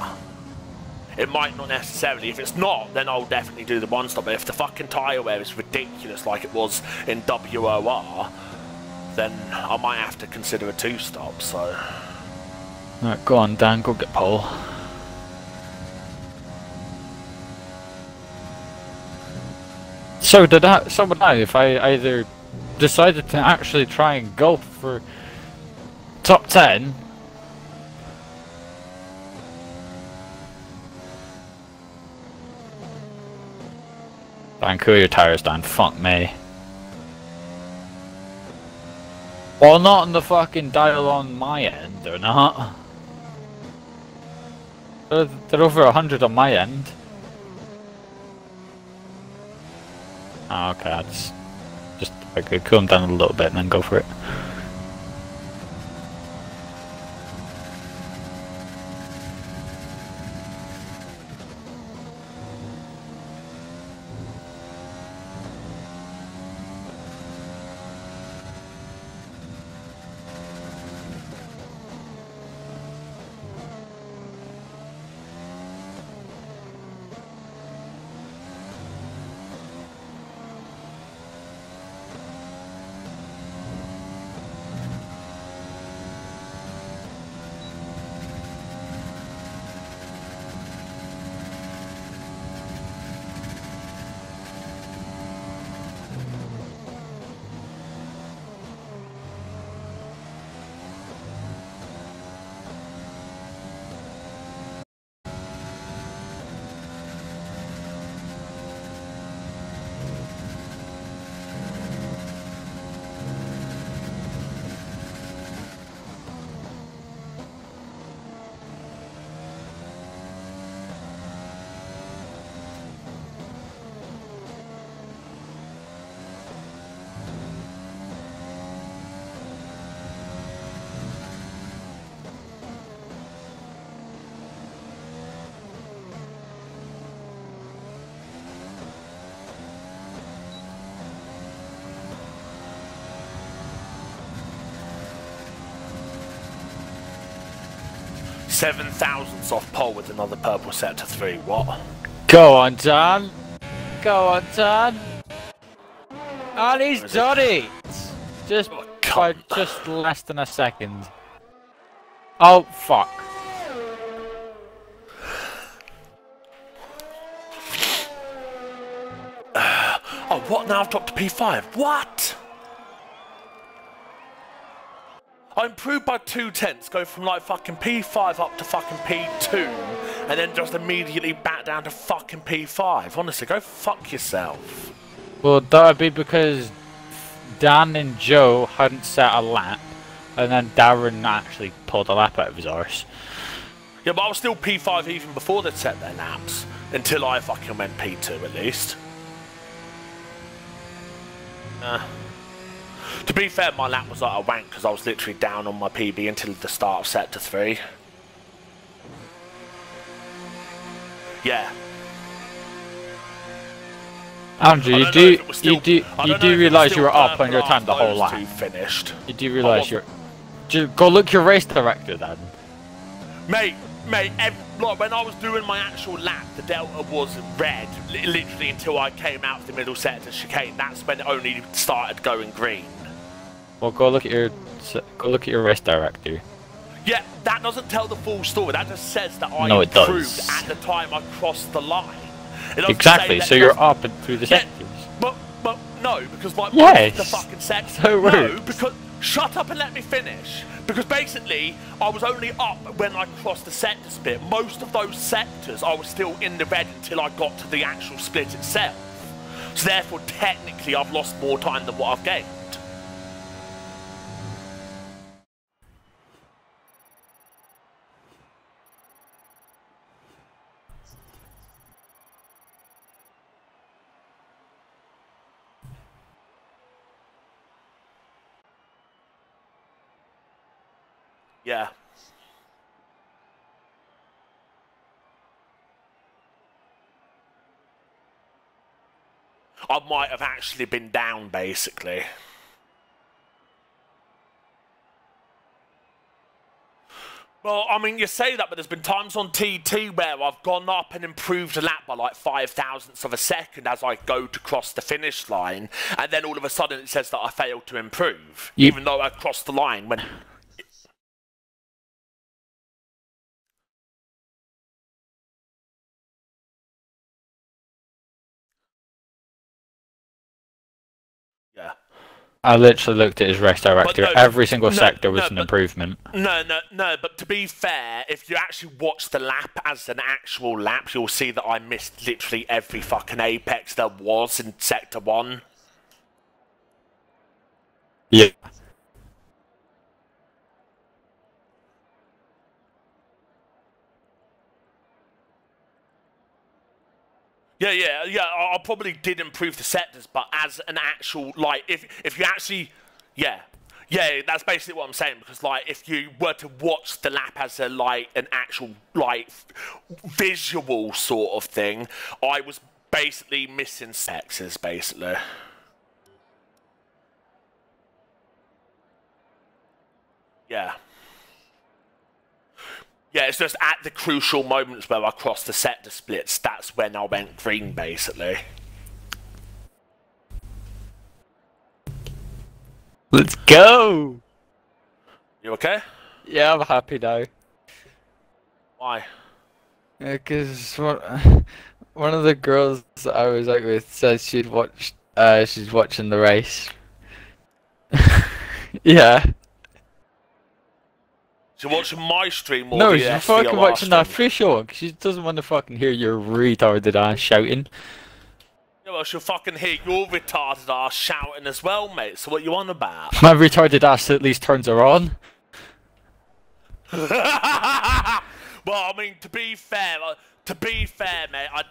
It might not necessarily. If it's not, then I'll definitely do the one stop. But if the fucking tyre wear is ridiculous like it was in WOR, then I might have to consider a two stop. So. Right, go on, Dan. Go get pole. So did I? So would I if I either decided to actually try and go for top ten. Dan, cool your tires down. Fuck me. Well, not on the fucking dial on my end, they're not. They're, they're over 100 on my end. Oh, okay, that's just I could cool them down a little bit and then go for it. Seven thousandths off pole with another purple sector three. What? Go on, Dan. Go on, Dan. And he's Where is it? done it. Just Oh, by just less than a second. Oh fuck. Oh, what now? I've dropped to P5. What? I improved by two tenths, go from like fucking P5 up to fucking P2, and then just immediately back down to fucking P5. Honestly, go fuck yourself. Well, that would be because Dan and Joe hadn't set a lap, and then Darren actually pulled a lap out of his arse. Yeah, but I was still P5 even before they'd set their laps, until I fucking went P2 at least. Uh, to be fair, my lap was like a wank because I was literally down on my PB until the start of sector 3. Yeah. Andrew, you do if it was still- you do you do if it was realise you were up on your time the whole lap. finished. You do realise wasn't- oh. you're. Ju- Go look your race director then. Mate, mate, ev- like when I was doing my actual lap, the delta was red, literally until I came out of the middle set sector chicane. That's when it only started going green. Well, go look at your go look at your race director. Yeah, that doesn't tell the full story. That just says that I No, it improved does. at the time I crossed the line. It Exactly. So you're up and through the Yeah, sectors. but but no, because like Yes. the fucking sector. So no, because shut up and let me finish. Because basically, I was only up when I crossed the sector split. Most of those sectors, I was still in the red until I got to the actual split itself. So therefore, technically, I've lost more time than what I've gained. Yeah. I might have actually been down, basically. Well, I mean, you say that, but there's been times on TT where I've gone up and improved a lap by like five thousandths of a second as I go to cross the finish line, and then all of a sudden it says that I failed to improve, You- even though I crossed the line when. I literally looked at his race director. no, Every single no, sector was no, an but- improvement. No, no, no, but to be fair, if you actually watch the lap as an actual lap, you'll see that I missed literally every fucking apex there was in Sector 1. Yeah. Yeah, yeah, yeah, I, probably did improve the sectors, but as an actual, like, if, if you actually, yeah. Yeah, that's basically what I'm saying, because, like, if you were to watch the lap as a, like, an actual, like, visual sort of thing, I was basically missing sexes, basically. Yeah. Yeah, it's just at the crucial moments where I crossed the sector splits, that's when I went green, basically. Let's go. You okay? Yeah, I'm happy now. Why? Because one, one of the girls that I was out with said she'd watched. Uh, she's watching the race. yeah. So watching my stream or No, she's fucking watching that show. 'cause She doesn't want to fucking hear your retarded ass shouting. Yeah, well, she'll fucking hear your retarded ass shouting as well, mate. So what you on about? My retarded ass at least turns her on. well, I mean, to be fair, like, to be fair, mate, I,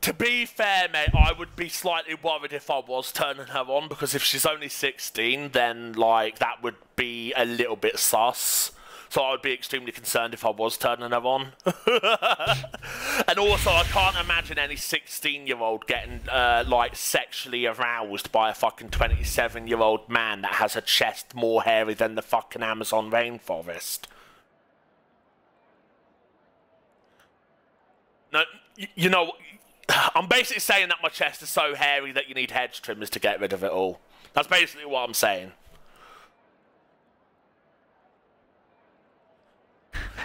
to be fair, mate, I would be slightly worried if I was turning her on because if she's only 16, then like that would be a little bit sus. So I would be extremely concerned if I was turning her on. and also, I can't imagine any 16-year-old getting uh, like sexually aroused by a fucking 27-year-old man that has a chest more hairy than the fucking Amazon rainforest. No, you know, I'm basically saying that my chest is so hairy that you need hedge trimmers to get rid of it all. That's basically what I'm saying.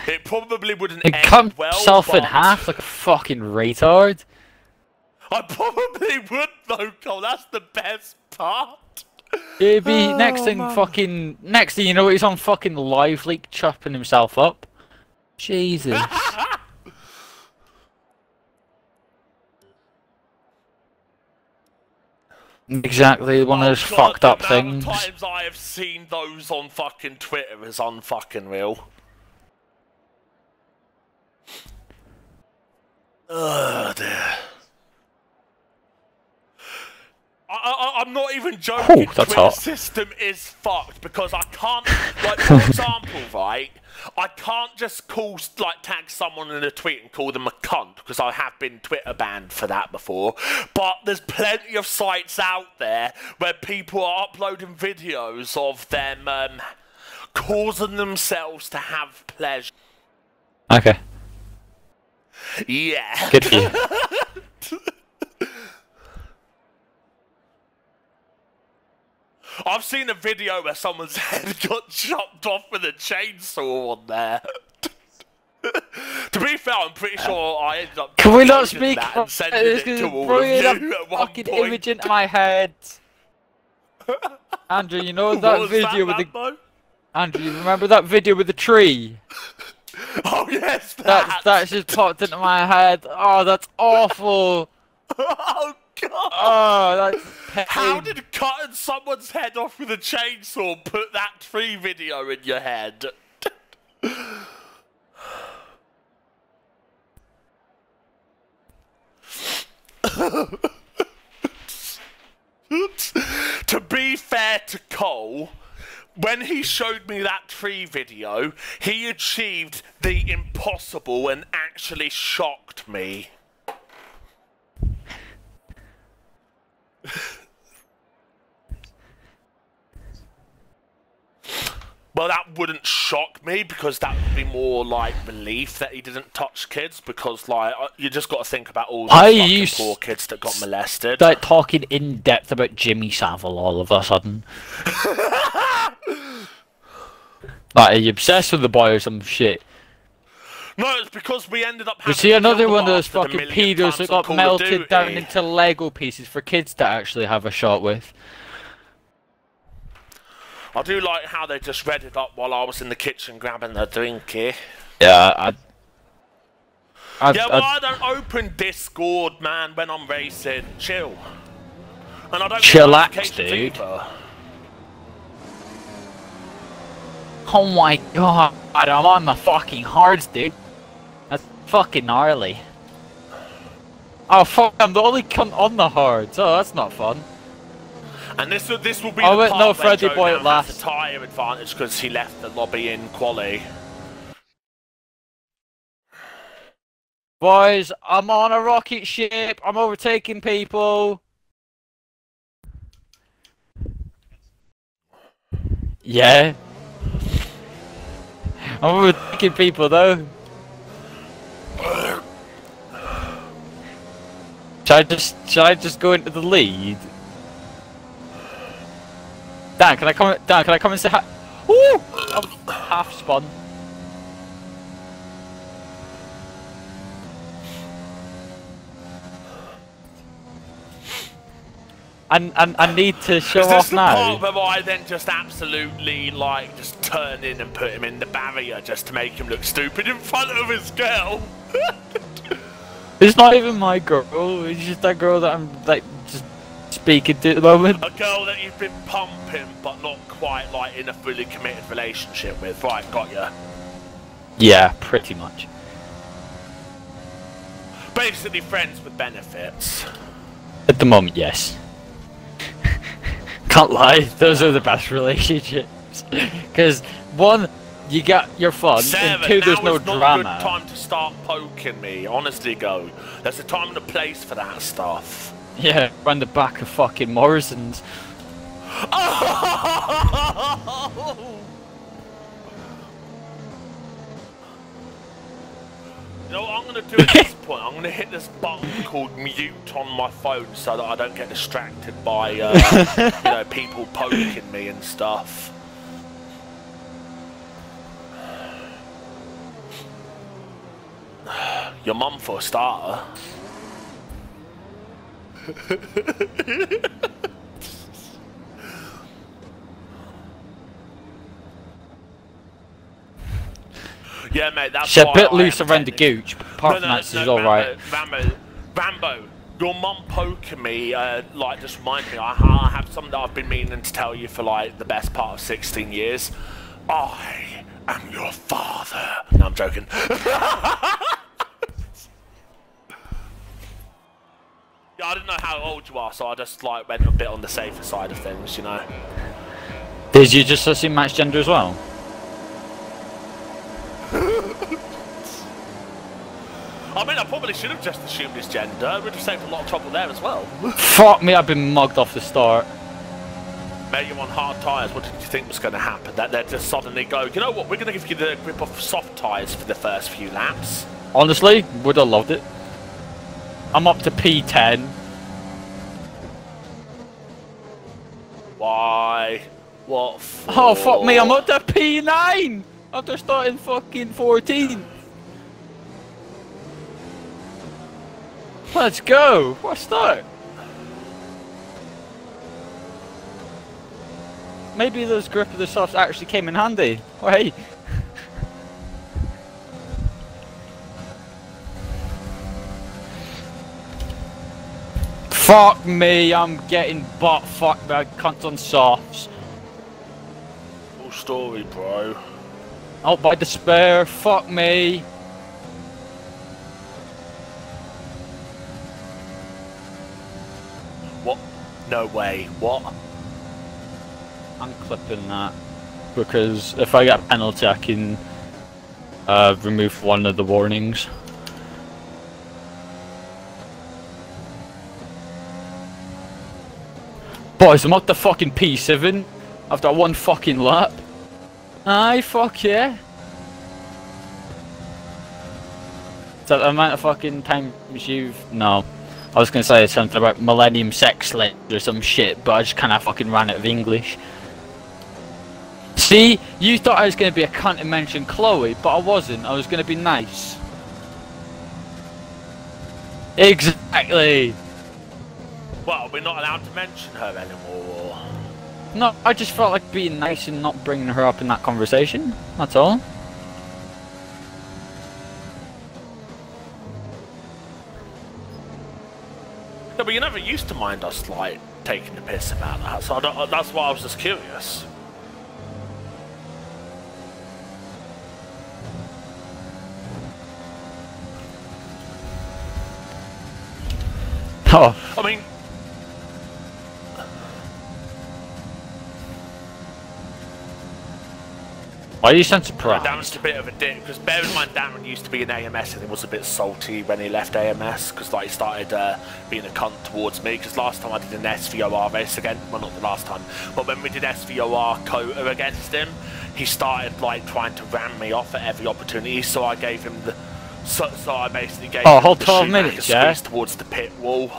It probably wouldn't It end cut well, himself in but half like a fucking retard. I probably would though, Cole. That's the best part. It'd be Oh, next thing fucking next thing you know he's on fucking live leak chopping himself up. Jesus. exactly one of oh, those Oh, God, fucked up things. Of times I have seen those on fucking Twitter is unfucking real. Ugh, dear. I, I, I'm not even joking. Ooh, that's Twitter hot. system is fucked because I can't, like, for example, right? I can't just call, like, tag someone in a tweet and call them a cunt because I have been Twitter banned for that before. But there's plenty of sites out there where people are uploading videos of them um, causing themselves to have pleasure. Okay, Yeah. good for you. I've seen a video where someone's head got chopped off with a chainsaw on there. to be fair, I'm pretty sure I ended up. Can we not speak that sending it to all of you at one fucking point. image into my head. Andrew, you know that video with the? Andrew, you remember that video with the tree? Oh yes, that. That that just popped into my head. Oh, that's awful. oh god. Oh, that's. How did cutting someone's head off with a chainsaw put that tree video in your head? to be fair to Cole, when he showed me that tree video, he achieved the impossible and actually shocked me. Well, that wouldn't shock me because that would be more like relief that he didn't touch kids because, like, uh, you just got to think about all the I fucking poor kids that got molested. Like talking in depth about Jimmy Savile all of a sudden. like, are you obsessed with the boy or some shit? No, it's because we ended up. You see another one of those fucking pedos that got melted down into Lego pieces for kids to actually have a shot with. I do like how they just read it up while I was in the kitchen grabbing a drink here. Yeah, I. I, Yeah, well, I don't open Discord, man, when I'm racing. Chill. And I don't get Chillax, dude. either. oh my god, I'm on the fucking hards, dude. That's fucking gnarly. Oh fuck, I'm the only cunt on the hards. Oh, that's not fun. And this will this will be Oh, the wait, part no, Freddy boy at last. a tyre advantage because he left the lobby in quali. Boys, I'm on a rocket ship. I'm overtaking people. Yeah. I'm overtaking people though. Should I just should I just go into the lead? Dan, can I come Dan, can I come and say hi? Woo! I'm half spun. And and I need to show Is this off the now. part where I then just absolutely like just turn in and put him in the barrier just to make him look stupid in front of his girl? It's not even my girl. It's just that girl that I'm like speaking to at the moment. A girl that you've been pumping but not quite like in a fully committed relationship with. Right, got ya. Yeah, pretty much. Basically friends with benefits. At the moment, yes. Can't lie, those are the best relationships. Because one, you got your fun, Seven. and two, there's no not a drama. good time to start poking me. Honestly, go. There's a time and a place for that stuff. Yeah, around the back of fucking Morrison's. You know what I'm gonna do at this point? I'm gonna hit this button called mute on my phone so that I don't get distracted by uh, you know people poking me and stuff. Your mum for a starter. Yeah, mate, that's She's a bit I loose around the gooch, but apart from that, she's Rambo, alright. Rambo, Rambo, your mum poking me, uh, like, just remind me, I, I have something that I've been meaning to tell you for, like, the best part of 16 years. I am your father. No, I'm joking. I didn't know how old you are, so I just, like, went a bit on the safer side of things, you know? Did you just assume match gender as well? I mean, I probably should have just assumed his gender. It would have saved a lot of trouble there as well. Fuck me, I've been mugged off the start. Mate, you're on hard tyres. What did you think was going to happen? That they'd just suddenly go, you know what, we're going to give you the grip of soft tyres for the first few laps. Honestly, would have loved it. I'm up to P10. Why? What for? Oh fuck me, I'm up to P9! After starting fucking 14. Let's go! What start! Maybe those grip of the softs actually came in handy. Wait. Fuck me, I'm getting butt fucked by cunt on softs. Full story, bro. Out by despair, fuck me. What? No way. What? I'm clipping that. Because if I get a penalty, I can uh, remove one of the warnings. Boys, I'm up to fucking P7 after one fucking lap. Aye, fuck yeah. Is that the amount of fucking times you've... No. I was gonna say something about Millennium Sex Sled or some shit, but I just kinda fucking ran out of English. See? You thought I was gonna be a cunt and mention Chloe, but I wasn't. I was gonna be nice. Exactly! Well, we're not allowed to mention her anymore. No, I just felt like being nice and not bringing her up in that conversation. That's all. No, but you never used to mind us, like, taking the piss about that, so I don't, uh, that's why I was just curious. Oh, I mean, why are you so Darren's surprised? a bit of a dick because bear in mind Darren used to be in AMS and he was a bit salty when he left AMS because like he started uh, being a cunt towards me because last time I did an SVOR race again well not the last time but when we did SVOR Kota against him he started like trying to ram me off at every opportunity so I gave him the so, so I basically gave Oh, him whole the 12 Schumacher minutes, yeah? towards the pit wall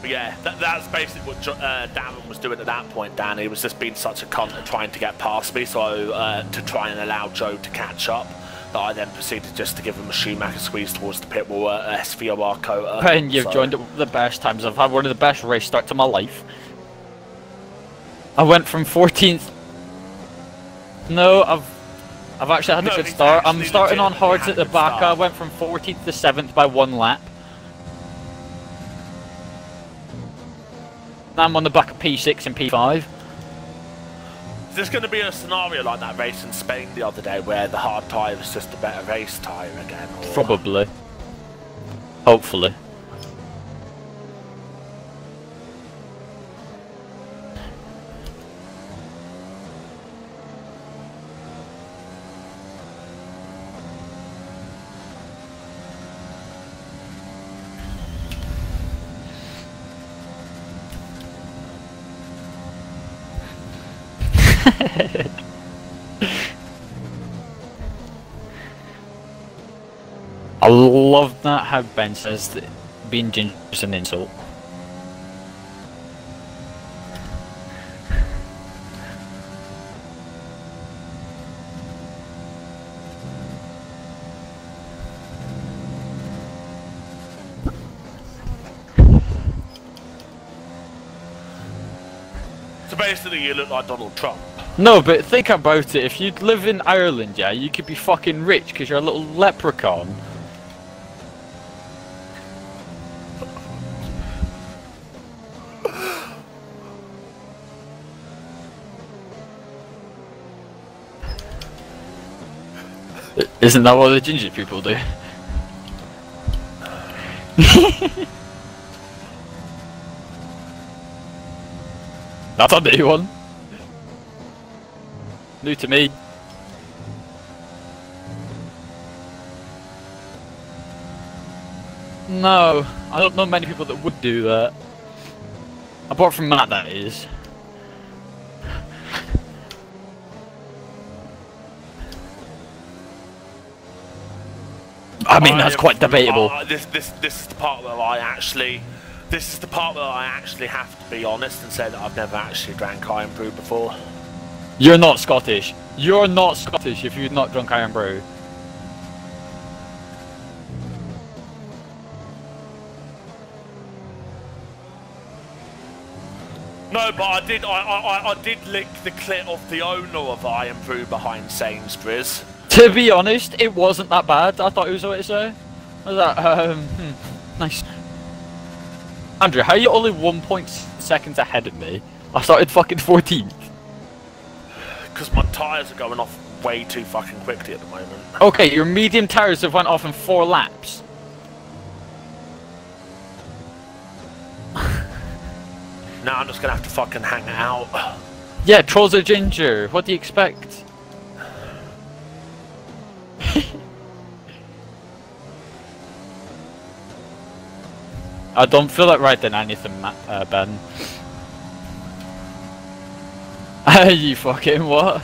But yeah, that, that's basically what uh, Darren was doing at that point, Dan. He was just being such a cunt at trying to get past me, so uh, to try and allow Joe to catch up, that I then proceeded just to give him a Schumacher squeeze towards the pit wall at SVOR Kota. And you've So- joined at the best times. I've had one of the best race starts of my life. I went from 14th. No, I've I've actually had a good start. I'm starting on hards at the back. I went from 14th to 7th by one lap. I'm on the back of P6 and P5. Is this going to be a scenario like that race in Spain the other day where the hard tyre was just a better race tyre again? Or... Probably. Hopefully. I love that how Ben says that being ginger is an insult. So basically you look like Donald Trump. No, but think about it. If you live in Ireland, yeah, you could be fucking rich because you're a little leprechaun. Isn't that what the ginger people do? That's a new one. New to me. No, I don't know many people that would do that. Apart from Matt, that is. I mean, that's quite debatable. uh, this, this, this is the part where I actually, this is the part where I actually have to be honest and say that I've never actually drank Irn-Bru before. You're not Scottish. You're not Scottish if you've not drunk Irn-Bru. No, but I did, I, I, I- did lick the clit off the owner of Iron Brew behind Sainsbury's. To be honest, it wasn't that bad. I thought it was what it say. Was that um hmm, nice. Andrew, how are you only one point seconds ahead of me? I started fucking 14th. Because my tyres are going off way too fucking quickly at the moment. Okay, your medium tires have went off in four laps. Now I'm just gonna have to fucking hang out. Yeah, trolls are ginger. What do you expect? I don't feel like writing anything, uh, Ben. you fucking what?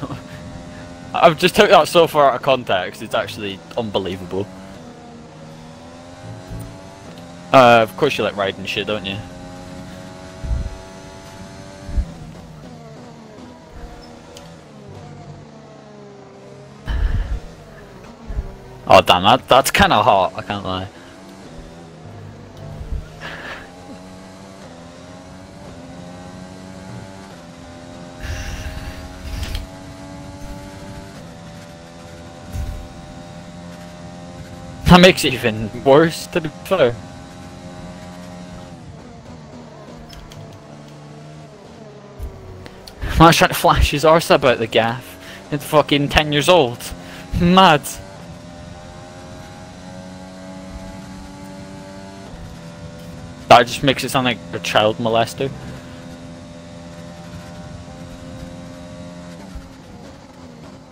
I've just took that so far out of context, it's actually unbelievable. Uh, of course you like riding shit, don't you? Oh damn, that, that's kinda hot, I can't lie. That makes it even worse, to be fair. Man's trying to flash his arse about the gaff. It's fucking 10 years old. Mad. That just makes it sound like a child molester.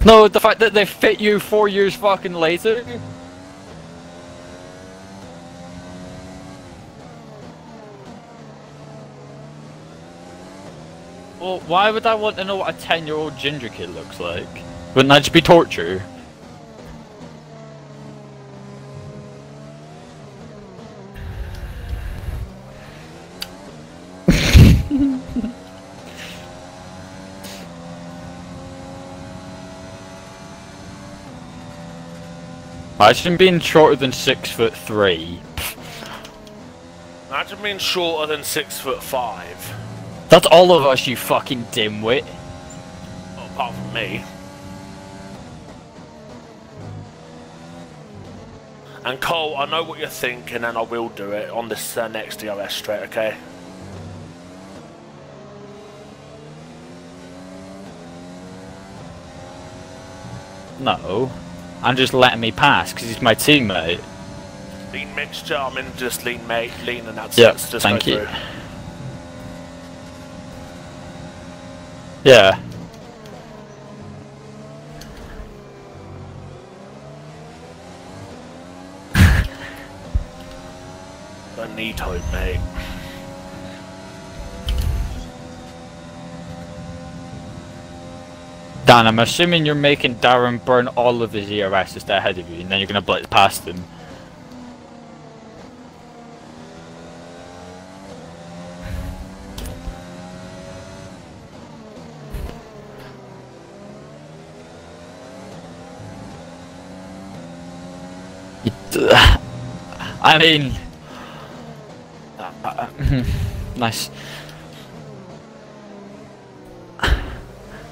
No, the fact that they fit you four years fucking later. Well, why would I want to know what a 10 year old ginger kid looks like? Wouldn't that just be torture? Imagine being shorter than six foot three. Imagine being shorter than six foot five. That's all of us, you fucking dimwit. Well, apart from me. And Cole, I know what you're thinking, and I will do it on this uh, next DRS straight, okay? No. I'm just letting me pass because he's my teammate. Lean mixture, I'm in just lean mate, lean, and that's Yep, just thank you. through. Yeah. Don't need hope, mate. Dan, I'm assuming you're making Darren burn all of his ERS to stay ahead of you, and then you're going to blitz past him. I mean, uh, uh, nice.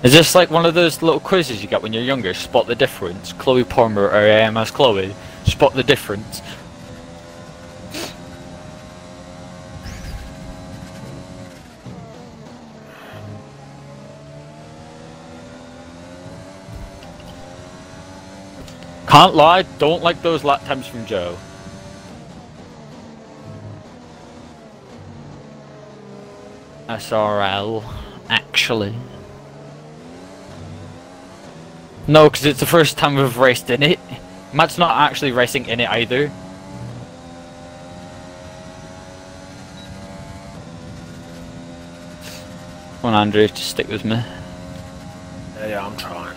Is this like one of those little quizzes you get when you're younger? Spot the difference. Chloe Palmer or AMS Chloe. Spot the difference. Can't lie, don't like those lap times from Joe. SRL, actually. No, because it's the first time we've raced in it. Matt's not actually racing in it either. Come on, Andrew, just stick with me. Yeah, yeah, I'm trying.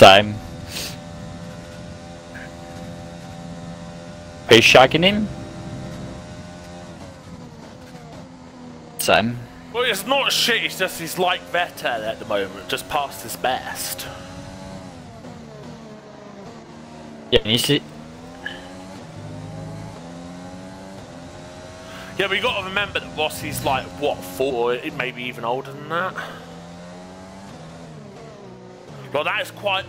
Same. Are you shagging him? Same. Well, it's not shit, it's just he's like Vettel at the moment, just past his best. Yeah, you see. Yeah, you got to remember that Rossi's like, what, four, maybe even older than that? Well, that is quite.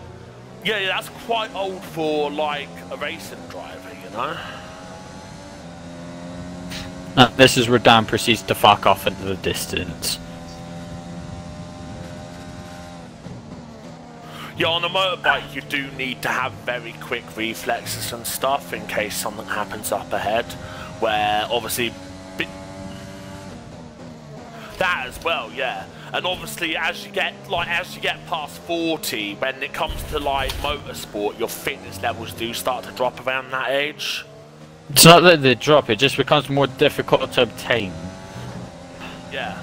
Yeah, that's quite old for like a racing driver, you know. Uh, this is where Dan proceeds to fuck off into the distance. Yeah, on a motorbike, you do need to have very quick reflexes and stuff in case something happens up ahead. Where obviously, that as well, yeah. And obviously, as you get like as you get past 40, when it comes to like motorsport, your fitness levels do start to drop around that age. It's not that they drop, it just becomes more difficult to obtain. Yeah.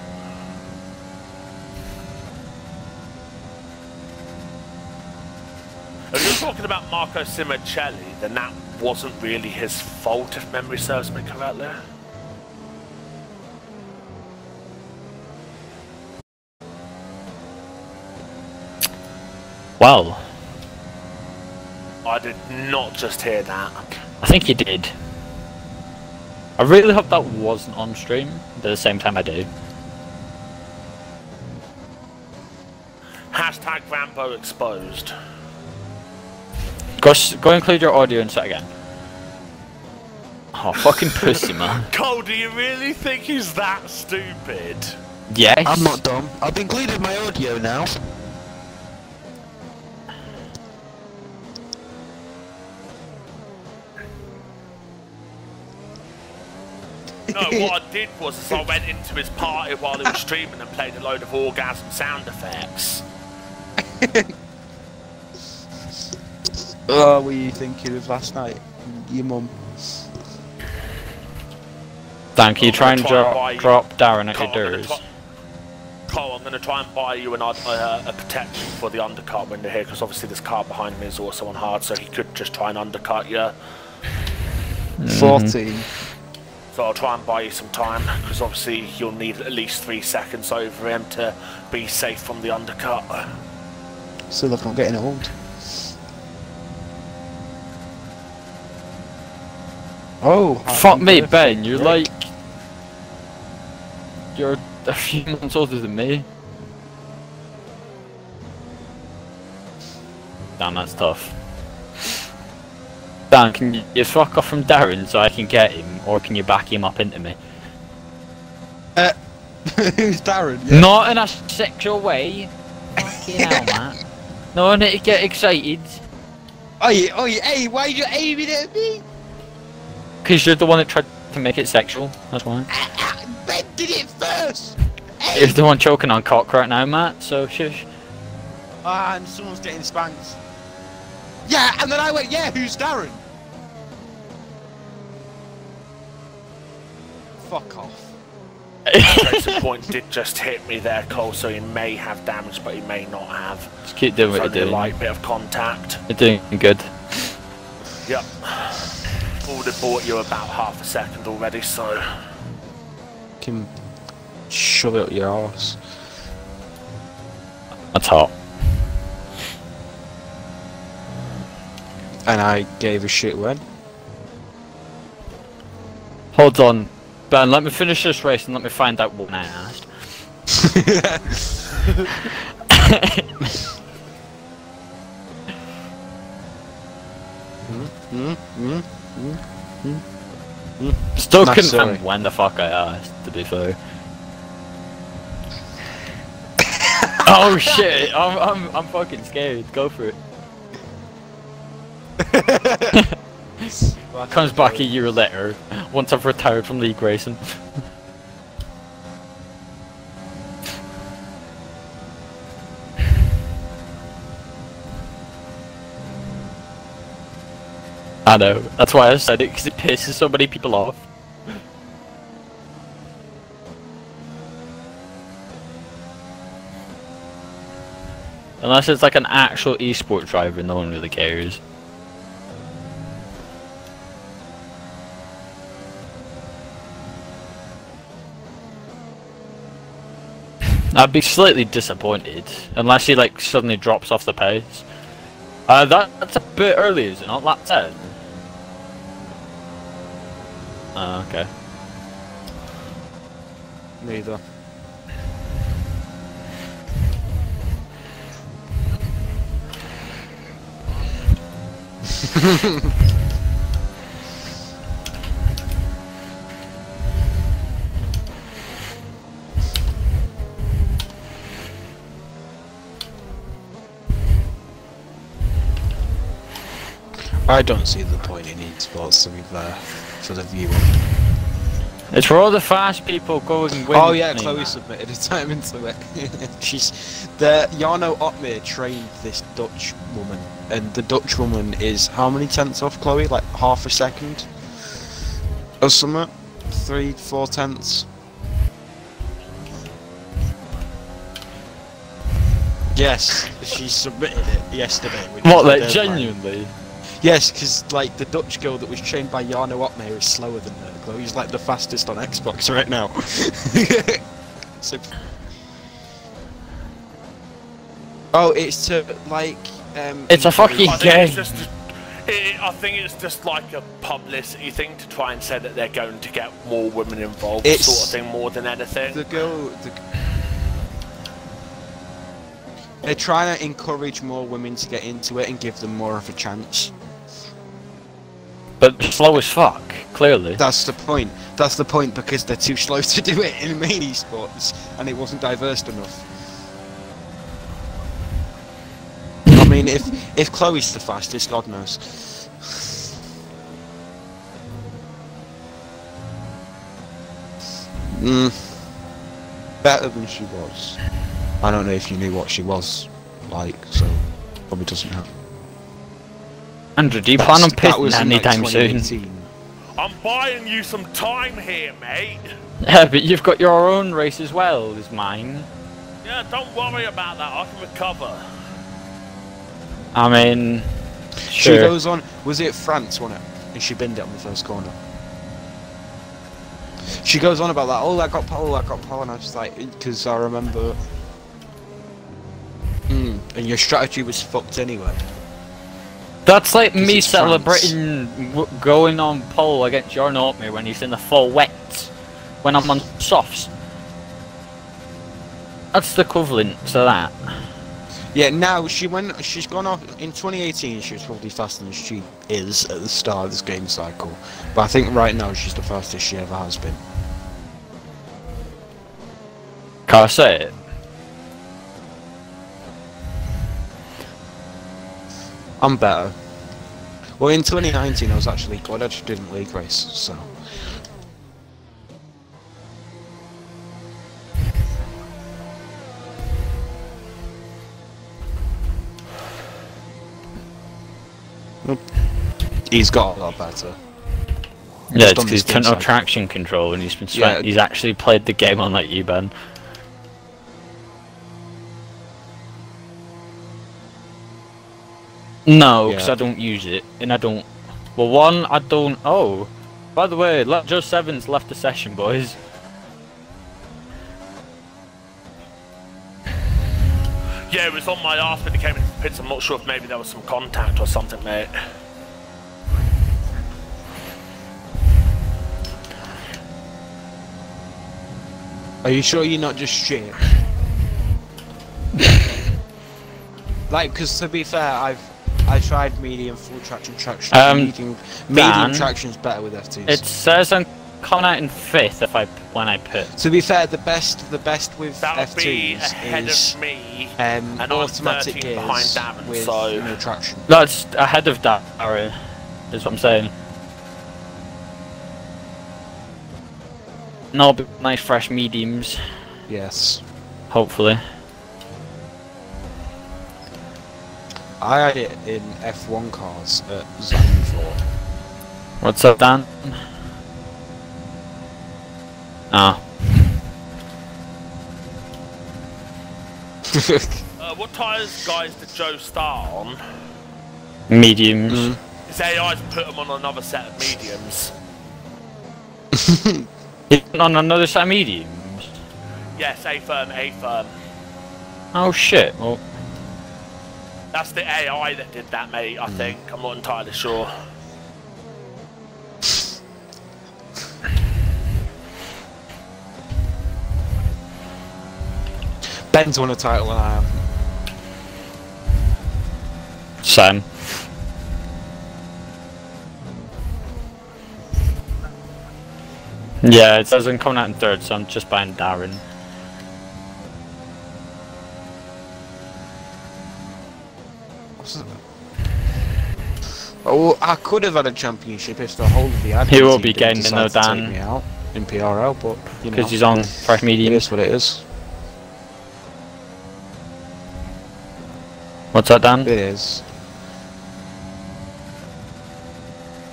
If you're talking about Marco Simoncelli, then that wasn't really his fault, if memory serves me correctly. Well, I did not just hear that. I think you did. I really hope that wasn't on stream, but at the same time I do. Hashtag Rambo exposed. Go, go include your audio and set again. Oh, fucking pussy, man. Cole, do you really think he's that stupid? Yes. I'm not dumb. I've included my audio now. No, what I did was is I went into his party while he was streaming and played a load of orgasm sound effects. Oh, what were you thinking of last night? Your mum. Dan, can you I'm try and gonna try and drop, you- drop Darren at Cole, your I'm doors? try- Cole, I'm going to try and buy you an, uh, a protection for the undercut window here because obviously this car behind me is also on hard, so he could just try and undercut you. 14. So I'll try and buy you some time because obviously you'll need at least three seconds over him to be safe from the undercut. So look, I'm getting old. Oh, Fuck me, Ben, you're Rick. like... You're a few months older than me. Damn, that's tough. Dan, can you, fuck off from Darren so I can get him, or can you back him up into me? Who's Darren? Yeah. Not in a sexual way. Fucking hell, man. No, I need to get excited. Oi, oi, hey, why are you aiming at me? Because you're the one that tried to make it sexual, that's why. Ah, ah, Ben did it first. You're the one choking on cock right now, Matt, so shush. Ah, and someone's getting spanked. Yeah, and then I went, yeah, who's Darren? Fuck off. Jason Point did just hit me there, Cole, so he may have damage, but he may not have. Just keep doing It's what you're a doing. light bit of contact. You're doing good. Yep. Would have bought you about half a second already, so. Can shove it up your arse. That's hot. And I gave a shit when. Hold on. Ben, let me finish this race and let me find out what I asked. Still couldn't sorry. find when the fuck I asked, to be fair. oh shit, I'm, I'm, I'm fucking scared. Go for it. Comes back a year later, once I've retired from league racing. I know, that's why I said it, because it pisses so many people off. Unless it's like an actual esports driver, no one really cares. I'd be slightly disappointed unless he like suddenly drops off the pace. Uh, that, that's a bit early, is it not? Lap 10? Oh, okay. Neither. I don't see the point in esports to be there for the viewer. It's for all the fast people going win. Oh yeah, Chloe man. submitted a time into it. She's the Jarno Opmeer trained this Dutch woman, and the Dutch woman is how many tenths off Chloe? Like half a second, or something? Three, four tenths. Yes, she submitted it yesterday. What, like deadline. genuinely? Yes, because like the Dutch girl that was trained by Jarno Opmeer is slower than her. He's like the fastest on Xbox right now. so, oh, it's to like. Um, It's a fucking I game. just. It, I think it's just like a publicity thing to try and say that they're going to get more women involved, It's- sort of thing, more than anything. The girl. The, they're trying to encourage more women to get into it and give them more of a chance. But slow as fuck, clearly. That's the point. That's the point because they're too slow to do it in main esports, and it wasn't diverse enough. I mean, if if Chloe's the fastest, God knows. Mm, better than she was. I don't know if you knew what she was like, so probably doesn't have. Andrew, do you plan on That pitting was anytime soon? I'm buying you some time here, mate. Yeah, but you've got your own race as well as mine. Yeah, don't worry about that. I can recover. I mean, She goes on. Was it France? Wasn't it? And she binned it on the first corner. She goes on about that. Oh, I got pole. I got pole, and I was just like, because I remember. Hmm. And your strategy was fucked anyway. That's like me celebrating w- going on pole against Jarno Opmeer when he's in the full wet, when I'm on softs. That's the equivalent to that. Yeah. Now she went. She's gone off in 2018. She was probably faster than she is at the start of this game cycle. But I think right now she's the fastest she ever has been. Can I say it? I'm better. Well, in 2019, I was actually good. I just didn't league race, so. He's got a lot better. Yeah, he's, he's turned on traction control and he's been spent, yeah. he's actually played the game on like you, Ben. No, because Yeah. I don't use it, and I don't. Well, one, I don't. Oh, by the way, Joe Sevens left the session, boys. Yeah, it was on my arse when he came in the pits. I'm not sure if maybe there was some contact or something, mate. Are you sure you're not just shit? like, because to be fair, I've I tried medium, full traction, traction. Um, medium, medium Dan, traction's better with FTs. It says I'm coming out in fifth if I when I put. to be fair, the best the best with That would be FTs ahead is of me. um, and automatic gears behind Darren, with so- no traction. That's ahead of that, Aaron. Is what I'm saying. No, but nice fresh mediums, Yes, hopefully. I had it in F1 cars at Zandvoort. What's up, Dan? Ah, Uh, what tyres, guys, did Joe start on? mediums. Mm. His AI's put him on another set of mediums. He's on another set of mediums. Yes, A firm, A firm. Oh shit. Well, That's the AI that did that, mate. I hmm. think. I'm not entirely sure. Ben's won a title and I haven't. Sam. Yeah, it doesn't come out in third, so I'm just buying Darren. Oh, I could have had a championship if the whole of the admin He will be getting to decide know to take Dan. me out in PRL, but you know, Because he's on fresh it mediums. is what it is. What's that, Dan? It is.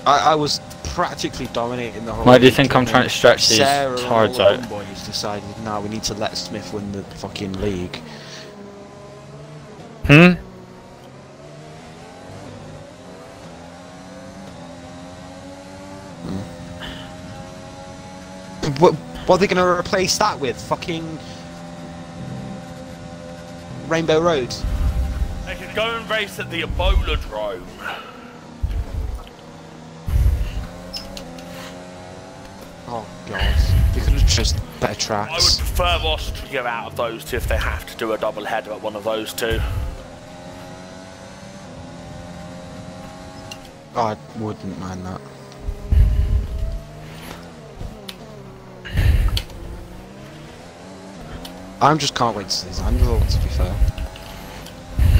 I, I was practically dominating the whole. Why do you think I'm trying to stretch these Sarah cards out? boys decided, no, we need to let Smith win the fucking league. Hmm? What, what are they going to replace that with? Fucking Rainbow Road. They could go and race at the Ebola drome. Oh god, they could have just better tracks. I would tracks. to Austria out of those two if they have to do a double header at one of those two. I wouldn't mind that. I just can't wait to see Zandvoort, to be fair.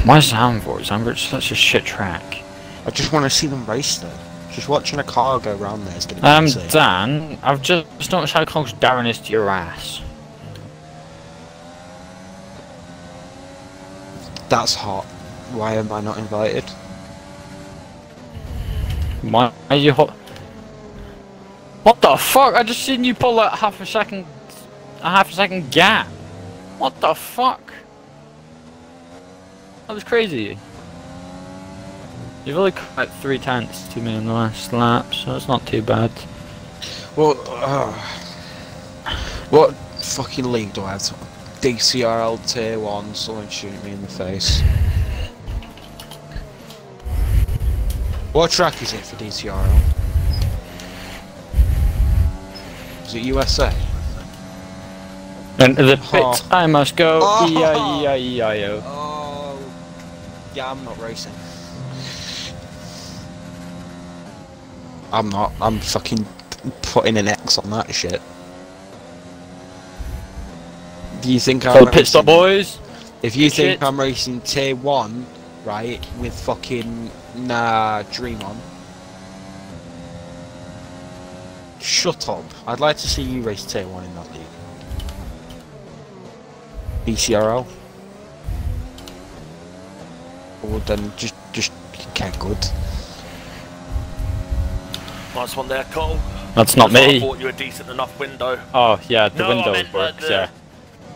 Why Zandvoort? Zandvoort's such a shit track. I just want to see them race there. Just watching a car go around there is going to be Um, insane. Dan, I've just noticed how close Darren is to your ass. That's hot. Why am I not invited? Why are you hot? What the fuck? I just seen you pull a half a second, a half a second gap. What the fuck? That was crazy. You've only cut like three tenths to me in the last lap, so it's not too bad. Well, uh, what fucking league do I have? DCRL Tier 1, someone shooting me in the face. What track is it for DCRL? Is it USA? And the pit, Oh. I must go. Oh. E-I-E-I-E-I-O. Oh, yeah, I'm not racing. I'm not. I'm fucking putting an X on that shit. Do you think So I'm pit stop, boys. If you Shit. think I'm racing tier one, right, with fucking nah dream on. Shut up. I'd like to see you race tier one in that league. BCRL. Or then just just get good. Nice one there, Cole. That's not That's why I me. thought you were a decent enough window. Oh yeah, the No, I window meant, uh, works. the- Yeah.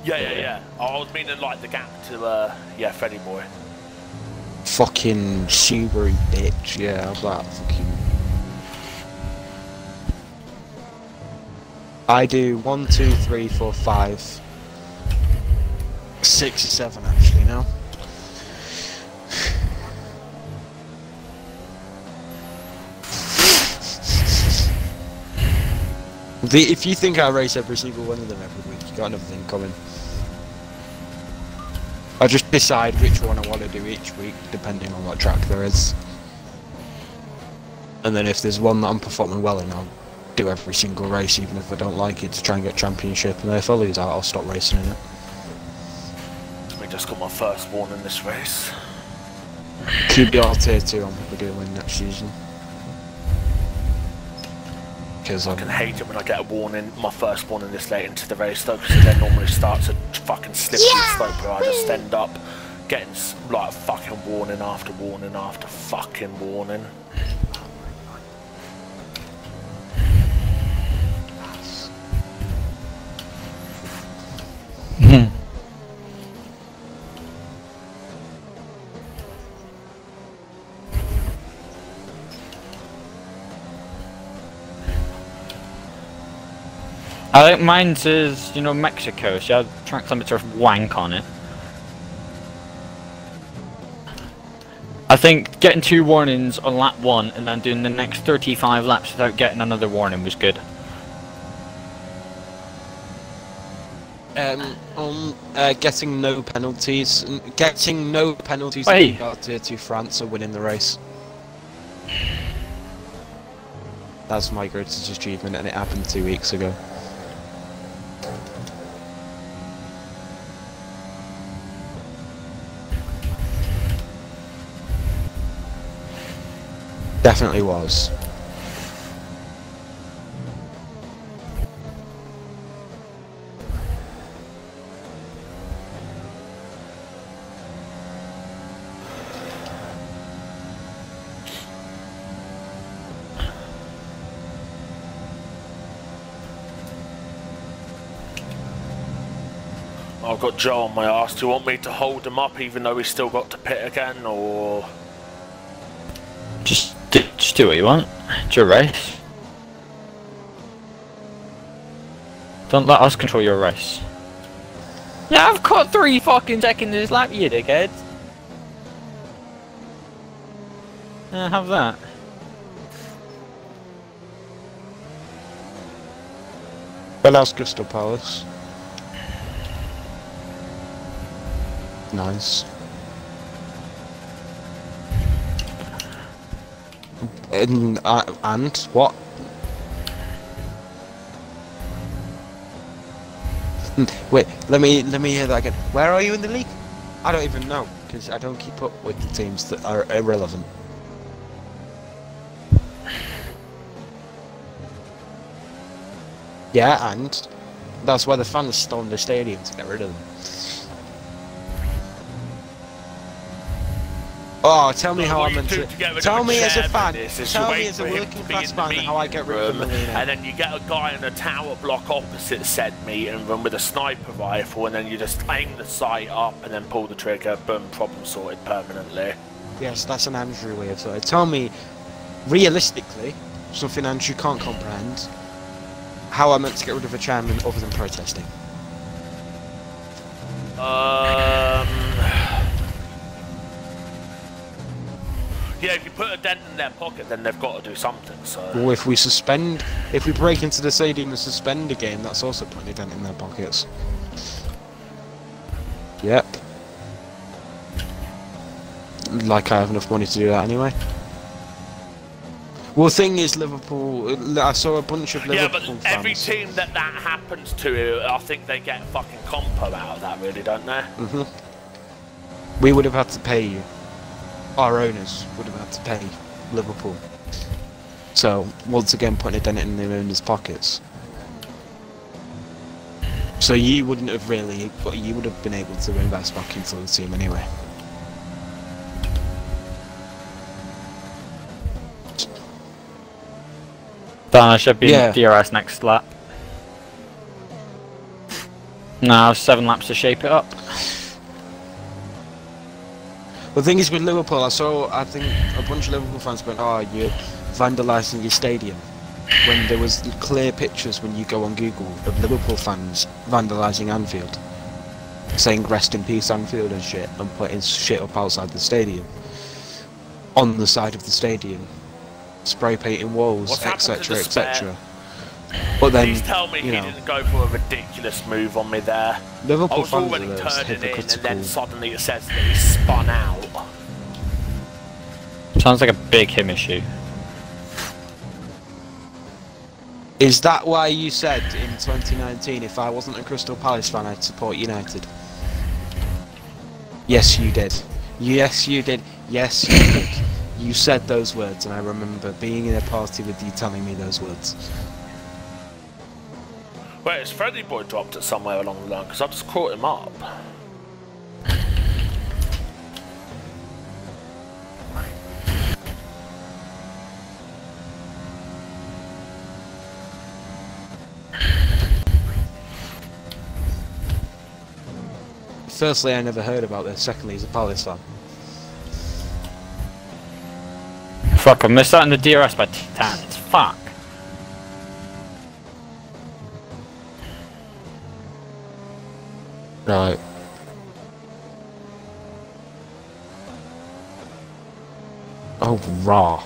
Yeah, yeah, Yeah. yeah. I was meaning like the gap to, uh, yeah, Freddy boy. Fucking Subaru bitch. Yeah, how's that fucking. I do one, two, three, four, five, six, seven actually now. The, if you think I race every single one of them every week, you got another thing coming. I just decide which one I want to do each week, depending on what track there is. And then if there's one that I'm performing well in, I'll do every single race, even if I don't like it, to try and get championship. And if I lose out, I'll stop racing in it. We just got my first one in this race. QBR tier 2, I'm probably going to win next season. Because I um, can hate it when I get a warning, my first warning this late into the race though, because it then normally starts a fucking slippery slope where I just end up getting s- like fucking warning after warning after fucking warning. Hmm. I think mine's is, you know, Mexico, so I had track limiter of wank on it. I think getting two warnings on lap one and then doing the next 35 laps without getting another warning was good. um, on uh, getting no penalties, getting no penalties Wait. tier 2 France or winning the race. That's my greatest achievement, and it happened two weeks ago. Definitely was. I've got Joe on my ass. Do you want me to hold him up even though he's still got to pit again, or Just do, what you want. It's your race. Don't let us control your race. Yeah, I've caught three fucking seconds this lap, you dickhead. Yeah, have that. Well, that's Crystal Palace. Nice. And, uh, and what? Hmm, Wait, let me let me hear that again. Where are you in the league? I don't even know because I don't keep up with the teams that are irrelevant. Yeah, and that's why the fans stormed the stadium to get rid of them. Oh, tell me how I'm meant to. Tell me as a fan. is- is you Tell me as a for him to working class fan how I get rid of Molina. And then you get a guy in a tower block opposite said meeting room with a sniper rifle, and then you just aim the sight up and then pull the trigger. Boom, problem sorted permanently. Yes, that's an Andrew way of it. Tell me, realistically, something Andrew can't comprehend, how I'm meant to get rid of a chairman other than protesting. Um. Yeah, if you put a dent in their pocket, then they've got to do something. So. Or if we suspend, if we break into the stadium and suspend a game, that's also putting a dent in their pockets. Yep. Like I have enough money to do that anyway. Well, the thing is, Liverpool. I saw a bunch of Liverpool. Yeah, but fans. every team that that happens to, I think they get fucking compo out of that, really, don't they? hmm We would have had to pay you. Our owners would have had to pay Liverpool. So, once again, putting a dent in the owners' pockets. So you wouldn't have really, but you would have been able to invest back into the team anyway. I should be Yeah. in DRS next lap. Now seven laps to shape it up. The thing is with Liverpool, I saw, I think, a bunch of Liverpool fans going, oh, you're vandalising your stadium. When there was clear pictures when you go on Google of Liverpool fans vandalising Anfield. Saying rest in peace Anfield and shit, and putting shit up outside the stadium. On the side of the stadium. Spray painting walls, What's happened to etc, etc. But then, Please tell me you he know, didn't go for a ridiculous move on me there. I Liverpool was fans already are those turning in, and then suddenly it says that he spun out. Sounds like a big him issue. Is that why you said in 2019 if I wasn't a Crystal Palace fan I'd support United? Yes, you did. Yes, you did. Yes, you did. You said those words, and I remember being in a party with you telling me those words. Wait, has Freddy Boy dropped it somewhere along the line? Because I just caught him up. Firstly, I never heard about this. Secondly, he's a Palace fan. Fuck, I missed out in the DRS by 10. It's Fuck. Right. Oh, raw.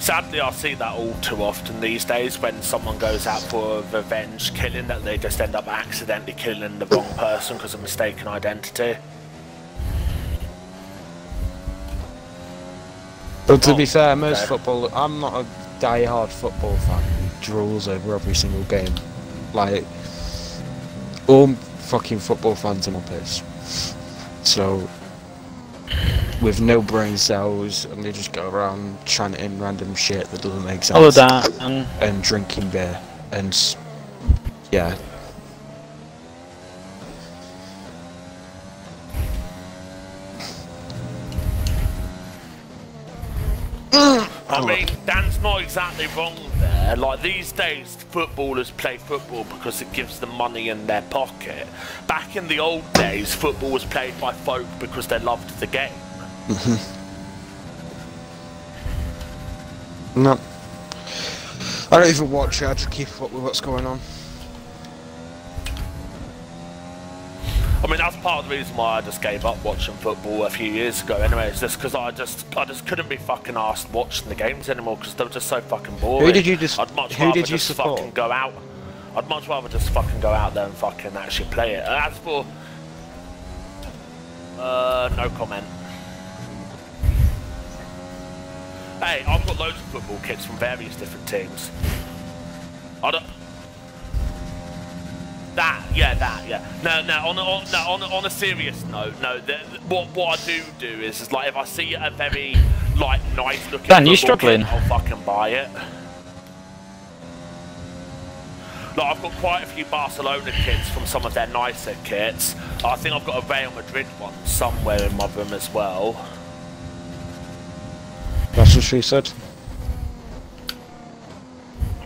Sadly, I see that all too often these days when someone goes out for revenge killing that they just end up accidentally killing the wrong person because of mistaken identity. But to Oh, be fair, most football, I'm not a die-hard football fan who drools over every single game. Like, all fucking football fans are muppets. So, with no brain cells, and they just go around chanting random shit that doesn't make sense. Hello, Dan. And drinking beer. And, yeah. I mean, Dan's not exactly wrong there. Like these days, footballers play football because it gives them money in their pocket. Back in the old days, football was played by folk because they loved the game. Mm-hmm. No. I don't even watch it, I just keep up with what's going on. I mean, that's part of the reason why I just gave up watching football a few years ago. Anyway, it's just because I just, I just couldn't be fucking asked watching the games anymore because they were just so fucking boring. Who did you just- I'd much who rather did you just support? fucking go out. I'd much rather just fucking go out there and fucking actually play it. And as for, uh, no comment. Hey, I've got loads of football kits from various different teams. I don't. That, yeah, that, yeah. No, no. On a, on, no, on, a, on a serious note, no. The, the- what what I do do is, is like if I see a very like nice looking. Dan, you football struggling? Kit, I'll fucking buy it. Like I've got quite a few Barcelona kits from some of their nicer kits. I think I've got a Real Madrid one somewhere in my room as well. That's what she said.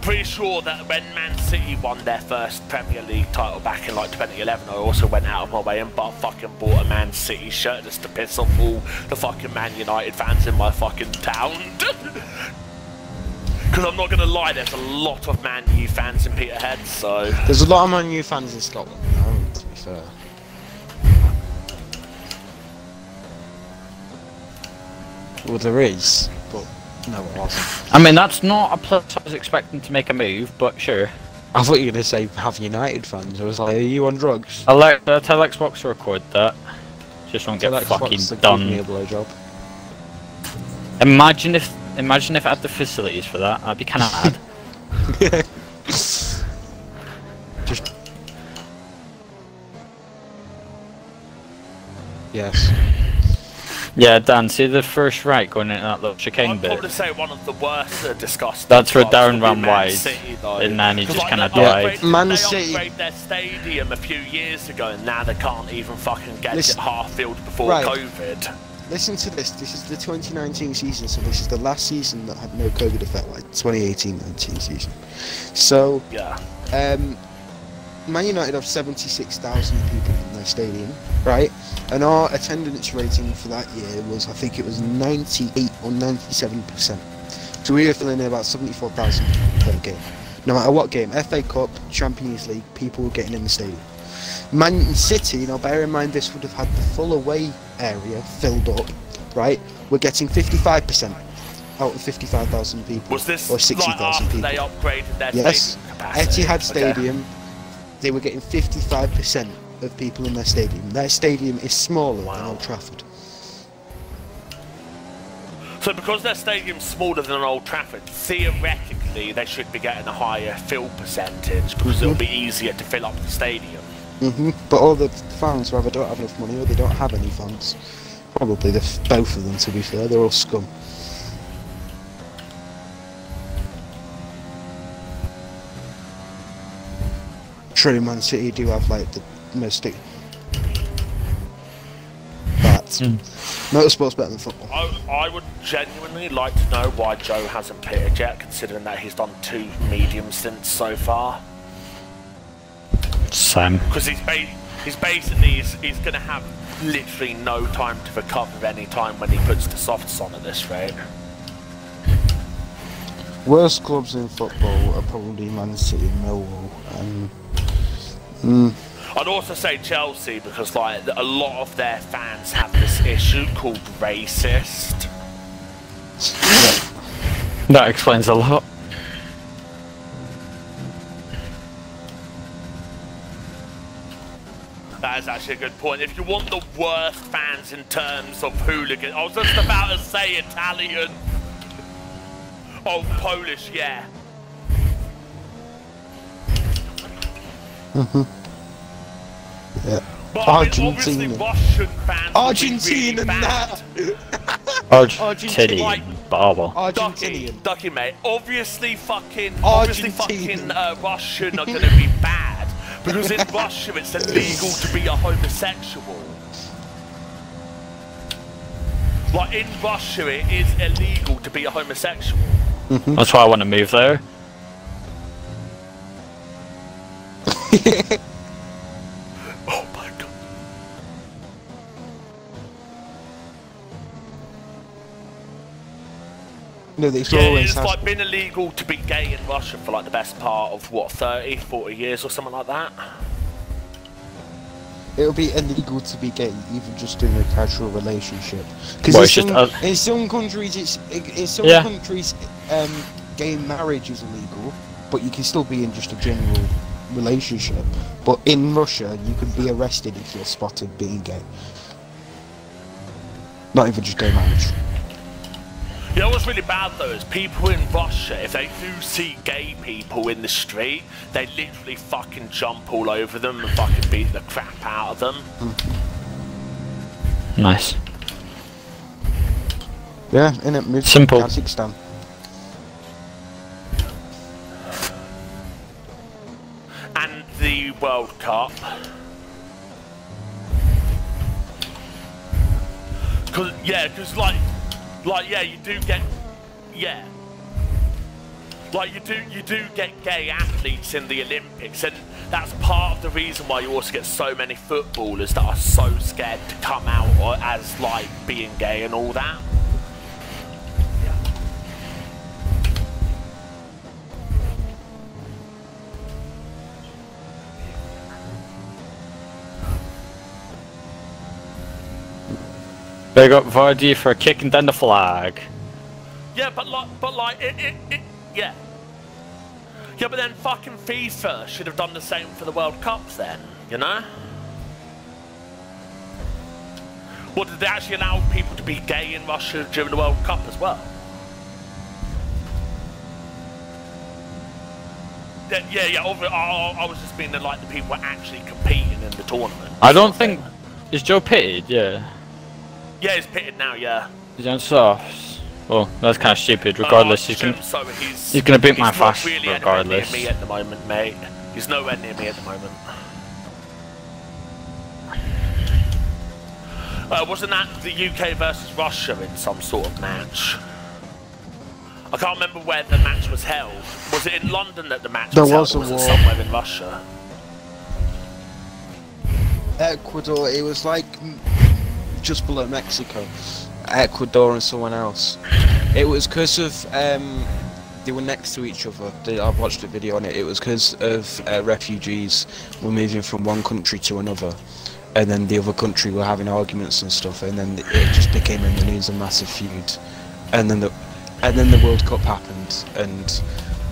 Pretty sure that when Man City won their first Premier League title back in like 2011, I also went out of my way and bought, fucking bought a Man City shirt just to piss off all the fucking Man United fans in my fucking town. Because I'm not gonna lie, there's a lot of Man U fans in Peterhead, so There's a lot of Man U fans in Scotland, to be fair. Well, there is, but no, it wasn't. I mean, that's not a plus I was expecting to make a move, but sure. I thought you were going to say have United fans. I was like, are you on drugs? I'll let, uh, tell Xbox to record that. Just won't get Xbox fucking give me a done. blowjob. Imagine if, imagine if I had the facilities for that. I'd be kind of mad. Just. Yes. Yeah, Dan, see the first right going into that little chicane I'd bit? probably say one of the worst uh, disgusting. That's where spots Darren would be ran wide, City, though. and then he just like, kinda they died. upgraded- Man they City- upgraded their stadium a few years ago, and now they can't even fucking get Listen- it half filled before Right. COVID. Listen to this. This is the 2019 season, so this is the last season that had no COVID effect, like 2018-19 season. So, Yeah. um, Man United have 76,000 people in their stadium, right? And our attendance rating for that year was, I think it was 98 or 97 percent. So we were filling in about 74,000 per game. No matter what game, FA Cup, Champions League, people were getting in the stadium. Man City, now bear in mind this would have had the full away area filled up, right? We're getting 55% out of 55,000 people. Was this or 60,000 after people? they upgraded their Yes. stadium? Etihad Okay. They were getting 55% of people in their stadium. Their stadium is smaller than Old Trafford. So because their stadium's smaller than Old Trafford, theoretically they should be getting a higher fill percentage because it'll be easier to fill up the stadium. hmm But all the fans either don't have enough money or they don't have any fans. Probably the f- both of them, to be fair. They're all scum. True, Man City do have like the most. But Mm. motorsport's better than football. I, I would genuinely like to know why Joe hasn't pitted yet, considering that he's done two medium stints so far. Same. Because he's, ba- he's basically he's, he's going to have literally no time to recover any time when he puts the softs on at this rate. Worst clubs in football are probably Man City Millwall. And, mm, I'd also say Chelsea because like a lot of their fans have this issue called racist. That explains a lot. That is actually a good point. If you want the worst fans in terms of hooligan, I was just about to say Italian. Oh, Polish, yeah. Yeah. But I mean, Argentina. Russian fans would be Argentina, really bad. Argentinian like- barber. Ducky, Argentinian. Ducky, mate. Obviously, fucking, obviously, fucking uh, Russian are gonna be bad because in Russia it's illegal to be a homosexual. Like in Russia, it is illegal to be a homosexual. That's why I want to move there. Oh my god. No, they Yeah, always it's has like been illegal to be gay in Russia for like the best part of what 30, 40 years or something like that. It'll be illegal to be gay, even just in a casual relationship. Because Well, in, it's just some- uh, in some countries, it's in some Yeah. countries, um, gay marriage is illegal, but you can still be in just a general relationship. But in Russia, you can be arrested if you're spotted being gay. Not even just gay marriage. You know what's really bad though is people in Russia, if they do see gay people in the street, they literally fucking jump all over them and fucking beat the crap out of them. Nice. Yeah, in it. Simple. Kazakhstan. World Cup. Cause yeah, cause like, like yeah, you do get, yeah. Like you do, you do get gay athletes in the Olympics, and that's part of the reason why you also get so many footballers that are so scared to come out as like being gay and all that. Big up Vardy for kicking down the flag. Yeah, but like, but like, it, it, it, yeah. Yeah, but then fucking FIFA should have done the same for the World Cups then, you know? Well, did they actually allow people to be gay in Russia during the World Cup as well? Yeah, yeah, yeah I, I- I was just being like the people were actually competing in the tournament. I don't think. Is Joe pitted? Yeah. Yeah, he's pitted now. Yeah. He's on softs. Well, that's kind of stupid. Regardless, Uh, he's gonna. so he's, he's gonna beat my he's fast really regardless. anywhere near me at the moment, mate. He's nowhere near me at the moment. Uh, wasn't that the UK versus Russia in some sort of match? I can't remember where the match was held. Was it in London that the match There was was held, or a was it war. somewhere in Russia? Ecuador, it was like just below Mexico. Ecuador and someone else. It was because of um, they were next to each other. They, I've watched a video on it. It was because of uh, refugees were moving from one country to another, and then the other country were having arguments and stuff, and then it just became in the news a massive feud, and then the and then the World Cup happened, and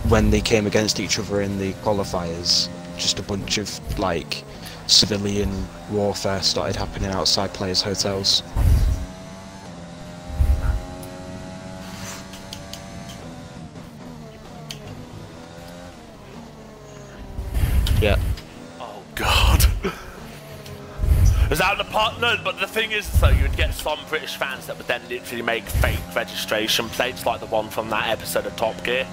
when they came against each other in the qualifiers, just a bunch of like civilian warfare started happening outside players' hotels. Yeah. Oh God. Is that the part? No, but the thing is, though, you'd get some British fans that would then literally make fake registration plates, like the one from that episode of Top Gear.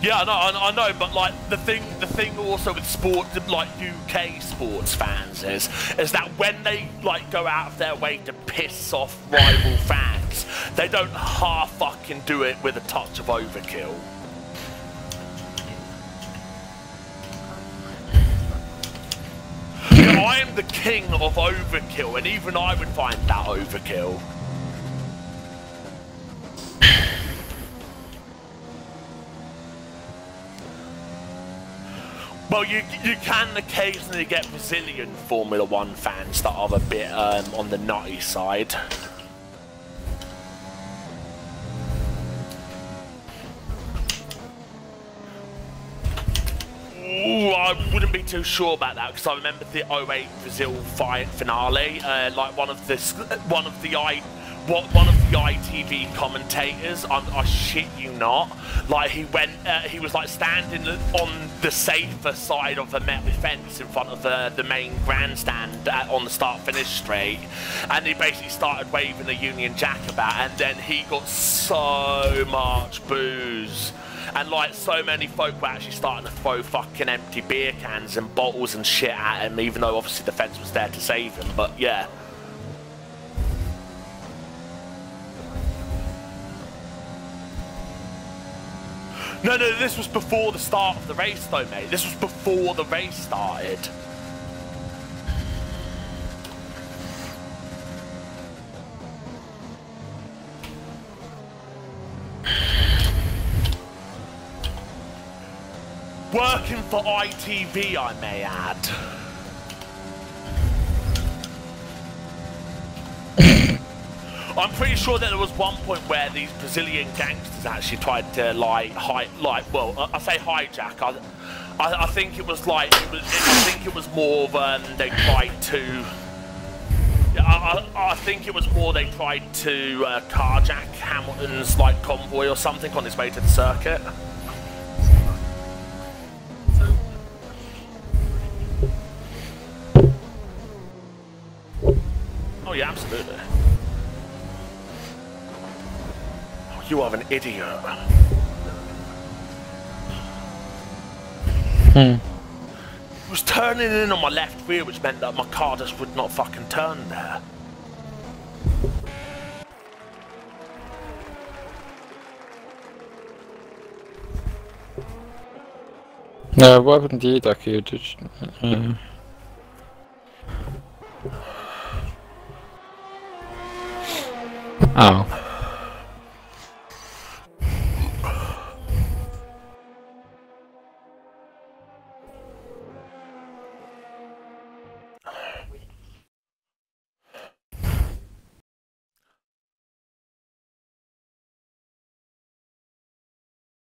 Yeah, I know, I I know, but like the thing, the thing also with sport, like UK sports fans is, is that when they like go out of their way to piss off rival fans, they don't half fucking do it with a touch of overkill. I am the king of overkill, and even I would find that overkill. Well, you you can occasionally get Brazilian Formula One fans that are a bit um, on the nutty side. Ooh, I wouldn't be too sure about that because I remember the 08 Brazil fight finale. Uh, like one of the one of the i what one of the ITV commentators, I, I shit you not, like he went, uh, he was like standing on the safer side of the metal fence in front of the the main grandstand at, on the start finish straight, and he basically started waving the Union Jack about, and then he got so much booze. And like so many folk were actually starting to throw fucking empty beer cans and bottles and shit at him, even though obviously the fence was there to save him. But yeah. No, no, this was before the start of the race though, mate. This was before the race started. Working for ITV, I may add. I'm pretty sure that there was one point where these Brazilian gangsters actually tried to like, hi, like, well, I, I say hijack. I, I, I think it was like, it was, I think it was more of um, they tried to. I, I, I think it was more they tried to uh, carjack Hamilton's like convoy or something on his way to the circuit. Oh yeah, absolutely. You are an idiot. Hmm. It was turning in on my left rear, which meant that my car just would not fucking turn there. No, what happened to you, Ducky? You just, uh, Oh.